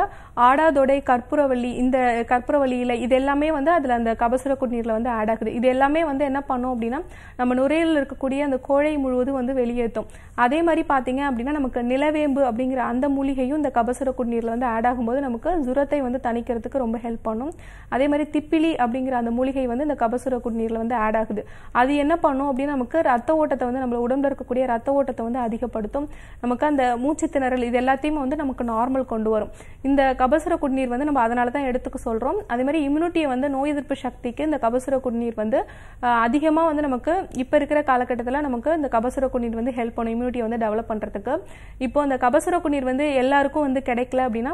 ஆடாதொடை கற்பூரவள்ளி இந்த கற்பூரவள்ளியில் இது எல்லாமே வந்து அதில் அந்த கபசுர குடிநீரில் வந்து ஆட் ஆகுது. இது எல்லாமே வந்து என்ன பண்ணும் அப்படின்னா நம்ம நுரையீரலில் இருக்கக்கூடிய அந்த கோழை முழுவதும் வந்து வெளியேற்றும் அதே மாதிரி பார்த்தீங்க அப்படின்னா நமக்கு நிலவேம்பு அப்படிங்கிற அந்த மூலிகையும் இந்த கபசுர குடிநீரில் வந்து ஆட் ஆகும்போது நமக்கு ஜுரத்தை வந்து தணிக்கிறதுக்கு ரொம்ப ஹெல்ப் பண்ணும். அதே மாதிரி திப்பிலி அப்படிங்கிற அந்த மூலிகை வந்து இந்த கபசுர குடிநீரில் வந்து ஆட் ஆகுது. அது என்ன பண்ணும் அப்படின்னா நமக்கு ரத்த ஓட்டத்தை வந்து நம்ம உடம்புல இருக்கக்கூடிய ரத்த ஓட்டத்தை வந்து அதிகப்படுத்தும். நமக்கு அந்த மூச்சு திணறல் இது எல்லாத்தையும் வந்து நமக்கு நார்மல் கொண்டு வரும். இந்த கபசுர குடிநீர் வந்து நம்ம அதனால தான் எடுத்துக்க சொல்கிறோம் அதே மாதிரி இம்யூனிட்டியை வந்து நோய் எதிர்ப்பு சக்திக்கு இந்த கபசுர குடிநீர் வந்து அதிகமாக வந்து நமக்கு இப்போ இருக்கிற காலகட்டத்தில் நமக்கு இந்த கபசுர குடிநீர் வந்து ஹெல்ப் பண்ணும். இம்யூனிட்டியை வந்து டெவலப் பண்ணுறதுக்கு இப்போ அந்த கபசுர குடிநீர் வந்து எல்லாருக்கும் வந்து கிடைக்கல அப்படின்னா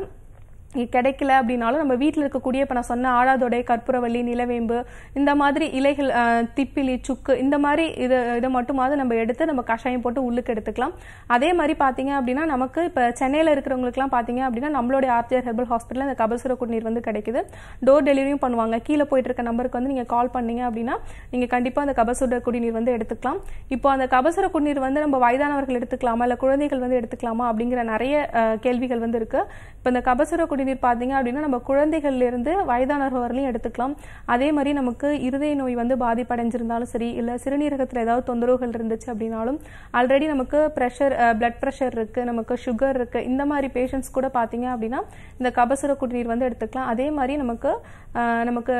கிடைக்கல அப்படின்னாலும் நம்ம வீட்டில் இருக்கக்கூடிய இப்போ நான் சொன்ன ஆடாதொடை கற்பூரவள்ளி நிலவேம்பு இந்த மாதிரி இலைகள் திப்பிலி சுக்கு இந்த மாதிரி இது இதை மட்டுமாவது நம்ம எடுத்து நம்ம கஷாயம் போட்டு உள்ளுக்கு எடுத்துக்கலாம். அதே மாதிரி பார்த்தீங்க அப்படின்னா நமக்கு இப்போ சென்னையில் இருக்கிறவங்களுக்குலாம் பார்த்தீங்க அப்படின்னா நம்மளுடைய ஆர்ஜிஆர் ஹெர்பல் ஹாஸ்பிட்டலில் இந்த கபசுர குடிநீர் வந்து கிடைக்குது. டோர் டெலிவரியும் பண்ணுவாங்க. கீழே போயிட்டு இருக்க நம்பருக்கு வந்து நீங்கள் கால் பண்ணீங்க அப்படின்னா நீங்கள் கண்டிப்பாக அந்த கபசுர குடிநீர் வந்து எடுத்துக்கலாம். இப்போ அந்த கபசுர குடிநீர் வந்து நம்ம வயதானவர்கள் எடுத்துக்கலாமா? இல்லை குழந்தைகள் வந்து எடுத்துக்கலாமா? அப்படிங்கிற நிறைய கேள்விகள் வந்து இருக்குது இப்போ இந்த கபசுர குடிநீர் பார்த்தீங்க அப்படின்னா நம்ம குழந்தைகள்லேருந்து வயதானவர்கள் வரலையும் எடுத்துக்கலாம். அதே மாதிரி நமக்கு இருதய நோய் வந்து பாதிப்படைஞ்சிருந்தாலும் சரி இல்லை சிறுநீரகத்தில் ஏதாவது தொந்தரவுகள் இருந்துச்சு அப்படின்னாலும் ஆல்ரெடி நமக்கு ப்ரெஷர் பிளட் ப்ரெஷர் இருக்குது நமக்கு சுகர் இருக்குது இந்த மாதிரி பேஷண்ட்ஸ் கூட பார்த்தீங்க அப்படின்னா இந்த கபசுர குடிநீர் வந்து எடுத்துக்கலாம். அதே மாதிரி நமக்கு நமக்கு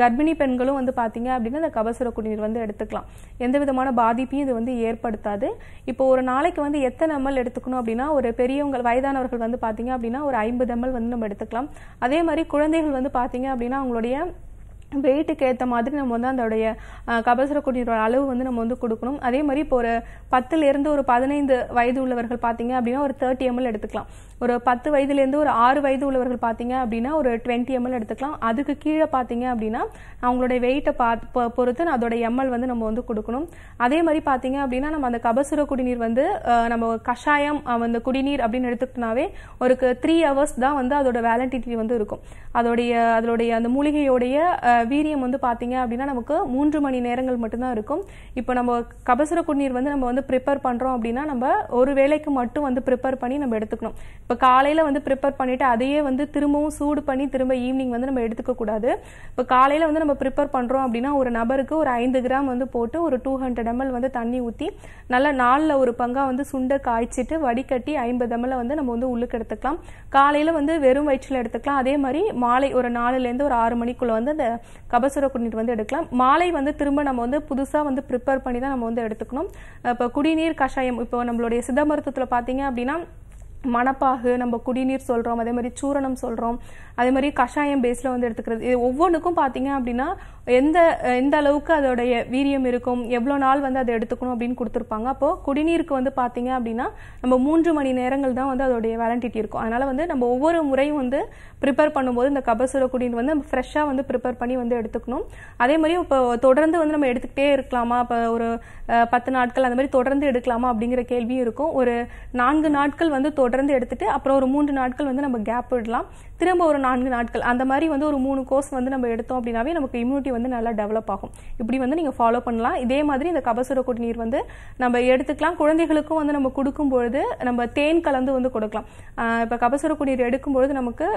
கர்ப்பிணி பெண்களும் வந்து பார்த்தீங்க அப்படின்னா இந்த கபசுர குடிநீர் வந்து எடுத்துக்கலாம். எந்த விதமான பாதிப்பையும் இது வந்து ஏற்படுத்தாது. இப்போ ஒரு நாளைக்கு வந்து எத்தனை எம்எல் எடுத்துக்கணும் அப்படின்னா ஒரு பெரியவங்க வயதானவர்கள் வந்து பார்த்தீங்க அப்படின்னா ஒரு ஐம்பது எம்எல் வந்து நம்ம எடுத்துக்கலாம். அதே மாதிரி குழந்தைகள் வந்து பார்த்தீங்க அப்படின்னா அவங்களுடைய வெயிட்டுக்கு ஏற்ற மாதிரி நம்ம வந்து அதோடைய கபசுர குடிநீரோட அளவு வந்து நம்ம வந்து கொடுக்கணும். அதே மாதிரி இப்போ ஒரு பத்துலேருந்து ஒரு பதினைந்து வயது உள்ளவர்கள் பார்த்தீங்க அப்படின்னா ஒரு தேர்ட்டி எம்எல் எடுத்துக்கலாம். ஒரு பத்து வயதுலேருந்து ஒரு ஆறு வயது உள்ளவர்கள் பார்த்தீங்க அப்படின்னா ஒரு டுவெண்ட்டி எம்எல் எடுத்துக்கலாம். அதுக்கு கீழே பார்த்தீங்க அப்படின்னா அவங்களுடைய வெயிட்டை பார்த்து பொறுத்து அதோட எம்எல் வந்து நம்ம வந்து கொடுக்கணும். அதே மாதிரி பார்த்தீங்க அப்படின்னா நம்ம அந்த கபசுர குடிநீர் வந்து நம்ம கஷாயம் அந்த குடிநீர் அப்படின்னு எடுத்துக்கிட்டனாவே ஒரு த்ரீ ஹவர்ஸ் தான் வந்து அதோட வேலண்டிட்டி வந்து இருக்கும். அதோடைய அதோடைய அந்த மூலிகையோடைய வீரியம் வந்து பார்த்தீங்க அப்படின்னா நமக்கு மூன்று மணி நேரங்கள் மட்டும்தான் இருக்கும். இப்போ நம்ம கபசுர குடிநீர் வந்து நம்ம வந்து ப்ரிப்பேர் பண்ணுறோம் அப்படின்னா நம்ம ஒரு வேளைக்கு மட்டும் வந்து ப்ரிப்பேர் பண்ணி நம்ம எடுத்துக்கணும். இப்போ காலையில் வந்து ப்ரிப்பேர் பண்ணிவிட்டு அதையே வந்து திரும்பவும் சூடு பண்ணி திரும்ப ஈவினிங் வந்து நம்ம எடுத்துக்க கூடாது. இப்போ காலையில் வந்து நம்ம ப்ரிப்பேர் பண்ணுறோம் அப்படின்னா ஒரு நபருக்கு ஒரு ஐந்து கிராம் வந்து போட்டு ஒரு டூ ஹண்ட்ரட் எம்எல் வந்து தண்ணி ஊற்றி நல்லா நாலில் ஒரு பங்காக வந்து சுண்டை காய்ச்சிட்டு வடிகட்டி ஐம்பது எம்எல் வந்து நம்ம வந்து உள்ளுக்கு எடுத்துக்கலாம். காலையில் வந்து வெறும் வயிற்றில் எடுத்துக்கலாம். அதே மாதிரி மாலை ஒரு நாலுலேருந்து ஒரு ஆறு மணிக்குள்ளே வந்து அந்த கபசுர குடிநீர் வந்து எடுக்கலாம். மாலை வந்து திரும்ப நம்ம வந்து புதுசாக வந்து ப்ரிப்பேர் பண்ணி தான் நம்ம வந்து எடுத்துக்கணும். இப்போ குடிநீர் கஷாயம் இப்போ நம்மளுடைய சித்த மருத்துவத்தில் பார்த்தீங்க அப்படின்னா மணப்பாகு நம்ம குடிநீர் சொல்கிறோம் அதே மாதிரி சூரணம் சொல்கிறோம் அதே மாதிரி கஷாயம் பேஸில் வந்து எடுத்துக்கிறது. இது ஒவ்வொன்றுக்கும் பார்த்தீங்க அப்படின்னா எந்த எந்த அளவுக்கு அதோடைய வீரியம் இருக்கும் எவ்வளோ நாள் வந்து அதை எடுத்துக்கணும் அப்படின்னு கொடுத்துருப்பாங்க. அப்போது குடிநீருக்கு வந்து பார்த்தீங்க அப்படின்னா நம்ம மூன்று மணி நேரங்கள் தான் வந்து அதோடைய வேலண்டிட்டி இருக்கும். அதனால் வந்து நம்ம ஒவ்வொரு முறையும் வந்து ப்ரிப்பேர் பண்ணும்போது இந்த கபசுர குடிநீர் வந்து நம்ம ஃப்ரெஷ்ஷாக வந்து ப்ரிப்பேர் பண்ணி வந்து எடுத்துக்கணும். அதே மாதிரி இப்போ தொடர்ந்து வந்து நம்ம எடுத்துக்கிட்டே இருக்கலாமா? இப்போ ஒரு பத்து நாட்கள் அந்த மாதிரி தொடர்ந்து எடுக்கலாமா அப்படிங்கிற கேள்வியும் இருக்கும். ஒரு நான்கு நாட்கள் வந்து தொடர்ந்து எடுத்துட்டு அப்புறம் ஒரு மூன்று நாட்கள் வந்து நம்ம கேப் விடலாம். திரும்ப ஒரு நான்கு நாட்கள். அந்த மாதிரி வந்து ஒரு மூணு கோர்ஸ் வந்து நம்ம எடுத்தோம் அப்படின்னாவே நமக்கு இம்யூனிட்டி வந்து நல்லா டெவலப் ஆகும். இப்படி வந்து நீங்கள் ஃபாலோ பண்ணலாம். இதே மாதிரி இந்த கபசுர குடிநீர் வந்து நம்ம எடுத்துக்கலாம். குழந்தைகளுக்கும் வந்து நம்ம கொடுக்கும் பொழுது நம்ம தேன் கலந்து வந்து கொடுக்கலாம். இப்போ கபசுர குடிநீர் எடுக்கும்பொழுது நமக்கு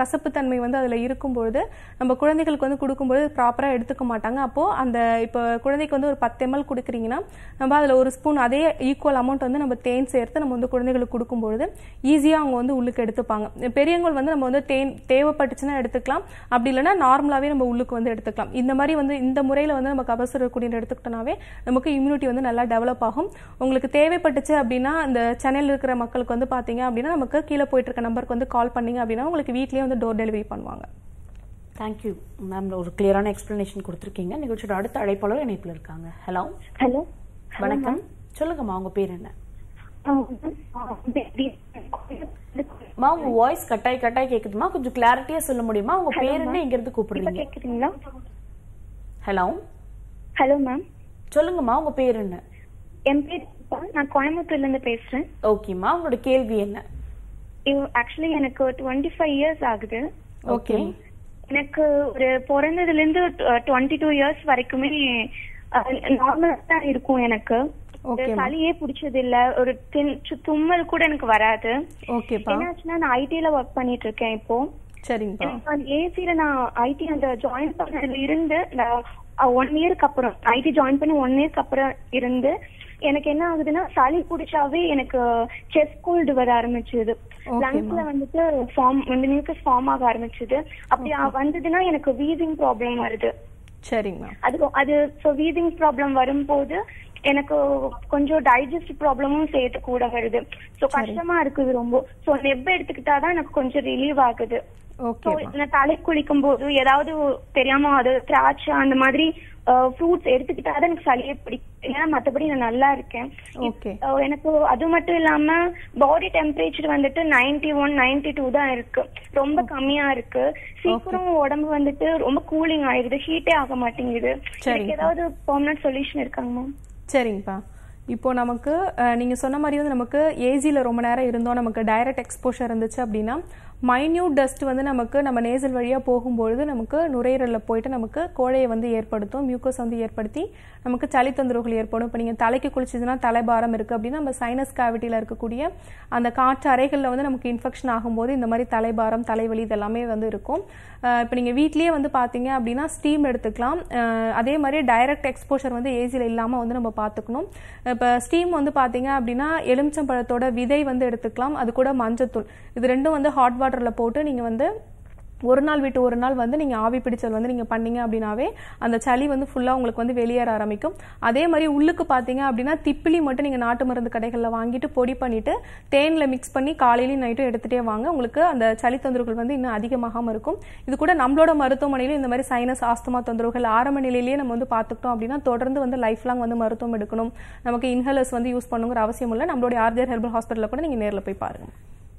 கசப்பு கசப்புத்தன்மை வந்து அதில் இருக்கும்பொழுது நம்ம குழந்தைகளுக்கு வந்து கொடுக்கும்பொழுது ப்ராப்பராக எடுத்துக்க மாட்டாங்க. அப்போது அந்த இப்போ குழந்தைக்கு வந்து ஒரு பத்து எம்எல் கொடுக்குறீங்கன்னா நம்ம அதில் ஒரு ஸ்பூன் அதே ஈக்குவல் அமௌண்ட் வந்து நம்ம தேன் சேர்த்து நம்ம வந்து குழந்தைகளுக்கு கொடுக்கும்பொழுது ஈஸியாக அவங்க வந்து உள்ளுக்கு எடுத்துப்பாங்க. பெரியவங்க வந்து நம்ம வந்து தேன் தேவைப்பட்டுச்சுன்னா எடுத்துக்கலாம். அப்படி இல்லைன்னா நார்மலாகவே நம்ம உள்ளுக்கு வந்து எடுத்துக்கலாம். இந்த மாதிரி வந்து இந்த முறையில் வந்து நம்ம கபசுர குடிநீர் எடுத்துக்கிட்டோம்னாவே நமக்கு இம்யூனிட்டி வந்து நல்லா டெவலப் ஆகும். உங்களுக்கு தேவைப்பட்டுச்சு அப்படின்னா இந்த சென்னையில் இருக்கிற மக்களுக்கு வந்து பார்த்தீங்க அப்படின்னா நமக்கு கீழே போயிட்டு இருக்க நம்பருக்கு வந்து கால் பண்ணீங்க அப்படின்னா உங்களுக்கு வீட்லேயே வந்து டோர் டெலிவரி பண்ணுவாங்க. தேங்க்யூ மேம் ஒரு கிளியரான எக்ஸ்பிளனேஷன் கொடுத்துருக்கீங்க. நிகழ்ச்சியோட அடுத்த அழைப்பாளர் இணைப்பில் இருக்காங்க. ஹலோ ஹலோ வணக்கம். சொல்லுங்கம்மா உங்க பேர் என்ன? மா உங்க வாய்ஸ் கட்டாய் கட்டாய் கேக்குதுமா? கொஞ்சம் கிளாரிட்டியா சொல்ல முடியுமா? உங்க பேர் என்ன? எங்க இருந்து கூப்பிடுறீங்க. கேக்குதுங்களா? ஹலோ ஹலோ மேம் சொல்லுங்கம்மா உங்க பேர் என்ன? என் பேர். நான் கோயம்புத்தூர்ல இருந்து பேசுறேன் ஓகேம்மா உங்களோட கேள்வி என்ன? ஆக்சுவலி எனக்கு டுவெண்ட்டி ஃபைவ் இயர்ஸ் ஆகுது ஓகே எனக்கு ஒரு பிறந்ததுல இருந்து டுவெண்ட்டி டூ இயர்ஸ் வரைக்குமே நார்மலா தான் இருக்கும் எனக்கு. சளியே பிடிச்சது இல்ல ஒரு தும்மல் கூட எனக்கு வராது. என்னாச்சுன்னா நான் ஐடில ஒர்க் பண்ணிட்டு இருக்கேன் இப்போ. அந்த ஏசில நான் ஐடி அந்த ஜாயின் பண்ணதுல இருந்து ஒன் இயருக்கு அப்புறம் ஐடி ஜாயின் பண்ணி ஒன் இயர்க்கு அப்புறம் இருந்து எனக்கு என்ன ஆகுதுன்னா சளி பிடிச்சாவே எனக்கு செஸ்ட் கோல்டு வர ஆரம்பிச்சது. லங்ஸ்ல வந்துட்டு ஃபார்ம் வந்து மியூக்கஸ் ஃபார்ம் ஆக ஆரம்பிச்சது. அப்படி வந்ததுன்னா எனக்கு வீசிங் ப்ராப்ளம் வருது. சரிங்க அது அது ஸோ வீசிங் ப்ராப்ளம் வரும்போது எனக்கு கொஞ்சம் டைஜஸ்ட் ப்ராப்ளமும் சேர்த்து கூட வருது. ஸோ கஷ்டமா இருக்குது ரொம்ப. ஸோ நெப் எடுத்துக்கிட்டாதான் எனக்கு கொஞ்சம் ரிலீவ் ஆகுது. தலை குளிக்கும் போது ஏதாவது தெரியாம அது திராட்சை அந்த மாதிரி ஃப்ரூட்ஸ் எடுத்துக்கிட்டாதான் எனக்கு சளியே பிடிக்கும். ஏன்னா மத்தபடி நான் நல்லா இருக்கேன். எனக்கு அது மட்டும் இல்லாம பாடி டெம்பரேச்சர் வந்துட்டு 91 ஒன் நைன்டி டூ தான் இருக்கு. ரொம்ப கம்மியா இருக்கு. சீக்கிரம் உடம்பு வந்துட்டு ரொம்ப கூலிங் ஆயிடுது. ஹீட்டே ஆக மாட்டேங்குது. ஏதாவது பெர்மனன்ட் சொல்யூஷன் இருக்காங்க மேம் சரிங்கப்பா இப்போ நமக்கு நீங்க சொன்ன மாதிரி வந்து நமக்கு ஏசியில் ரொம்ப நேரம் இருந்தோம். நமக்கு டைரக்ட் எக்ஸ்போஷர் இருந்துச்சு அப்படின்னா மைன்யூட் டஸ்ட் வந்து நமக்கு நம்ம நேசல் வழியாக போகும்பொழுது நமக்கு நுரையீரலில் போயிட்டு நமக்கு கோழையை வந்து ஏற்படுத்தும் மியூக்கஸ் வந்து ஏற்படுத்தி நமக்கு சளி தொந்தரவுகள் ஏற்படும். இப்போ நீங்கள் தலைக்கு குளிச்சதுன்னா தலைபாரம் இருக்குது அப்படின்னா நம்ம சைனஸ் கேவிட்டியில் இருக்கக்கூடிய அந்த காற்று அறைகளில் வந்து நமக்கு இன்ஃபெக்ஷன் ஆகும்போது இந்த மாதிரி தலைபாரம் தலைவலி இதெல்லாமே வந்து இருக்கும். இப்போ நீங்கள் வீட்லேயே வந்து பார்த்தீங்க அப்படின்னா ஸ்டீம் எடுத்துக்கலாம். அதே மாதிரி டைரக்ட் எக்ஸ்போஷர் வந்து ஏசியில் இல்லாமல் வந்து நம்ம பார்த்துக்கணும் இப்போ ஸ்டீம் வந்து பார்த்தீங்க அப்படின்னா எலுமிச்சம்பழத்தோட விதை வந்து எடுத்துக்கலாம். அது கூட மஞ்சத்தூள். இது ரெண்டும் வந்து ஹாட் வாட்டரில் போட்டு நீங்கள் வந்து ஒரு நாள் விட்டு ஒரு நாள் வந்து நீங்கள் ஆவி பிடிச்சல் வந்து நீங்கள் பண்ணீங்க அப்படின்னாவே அந்த சளி வந்து ஃபுல்லாக உங்களுக்கு வந்து வெளியேற ஆரம்பிக்கும். அதே மாதிரி உள்ளுக்கு பார்த்தீங்க அப்படின்னா திப்பிலி மட்டும் நீங்கள் நாட்டு மருந்து கடைகளில் வாங்கிட்டு பொடி பண்ணிவிட்டு தேனில் மிக்ஸ் பண்ணி காலையிலையும் நைட்டும் எடுத்துகிட்டே வாங்க. உங்களுக்கு அந்த சளி தொந்தரவுகள் வந்து இன்னும் அதிகமாகாமல் இருக்கும். இது கூட நம்மளோட மருத்துவமனையிலும் இந்த மாதிரி சைனஸ் ஆஸ்துமா தொந்தரவுகள் ஆரம்ப நிலையிலேயே நம்ம வந்து பார்த்துக்கிட்டோம் அப்படின்னா தொடர்ந்து வந்து லைஃப் லாங் வந்து மருத்துவம் எடுக்கணும். நமக்கு இன்ஹலர்ஸ் வந்து யூஸ் பண்ணுங்கிற அவசியம் இல்லை. நம்மளுடைய ஆர்ஜர் ஹெர்பல் ஹாஸ்பிட்டலில் கூட நீங்கள் நேரில் போய் பாருங்க.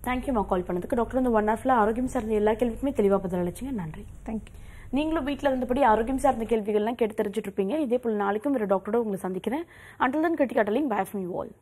தேங்க்யூமா கால் பண்ணதுக்கு. டாக்டர் இந்த ஒன் ஹவர்ஃபுல்லாக ஆரோக்கியம் சார்ந்த எல்லா கேள்விக்குமே தெளிவாக பதில் பதிலளிச்சிங்க நன்றி. தேங்க்யூ நீங்களும் வீட்டில் இருந்தபடி ஆரோக்கியம் சார்ந்த கேள்விகள்லாம் கேட்டு தெரிஞ்சுட்டு இருப்பீங்க. இதே போல் நாளைக்கும் வேறு டாக்டரோட உங்களை சந்திக்கிறேன். அண்டில் தன் கட்டி கட்டலிங் பை ஃப்ரம் யூ ஆல்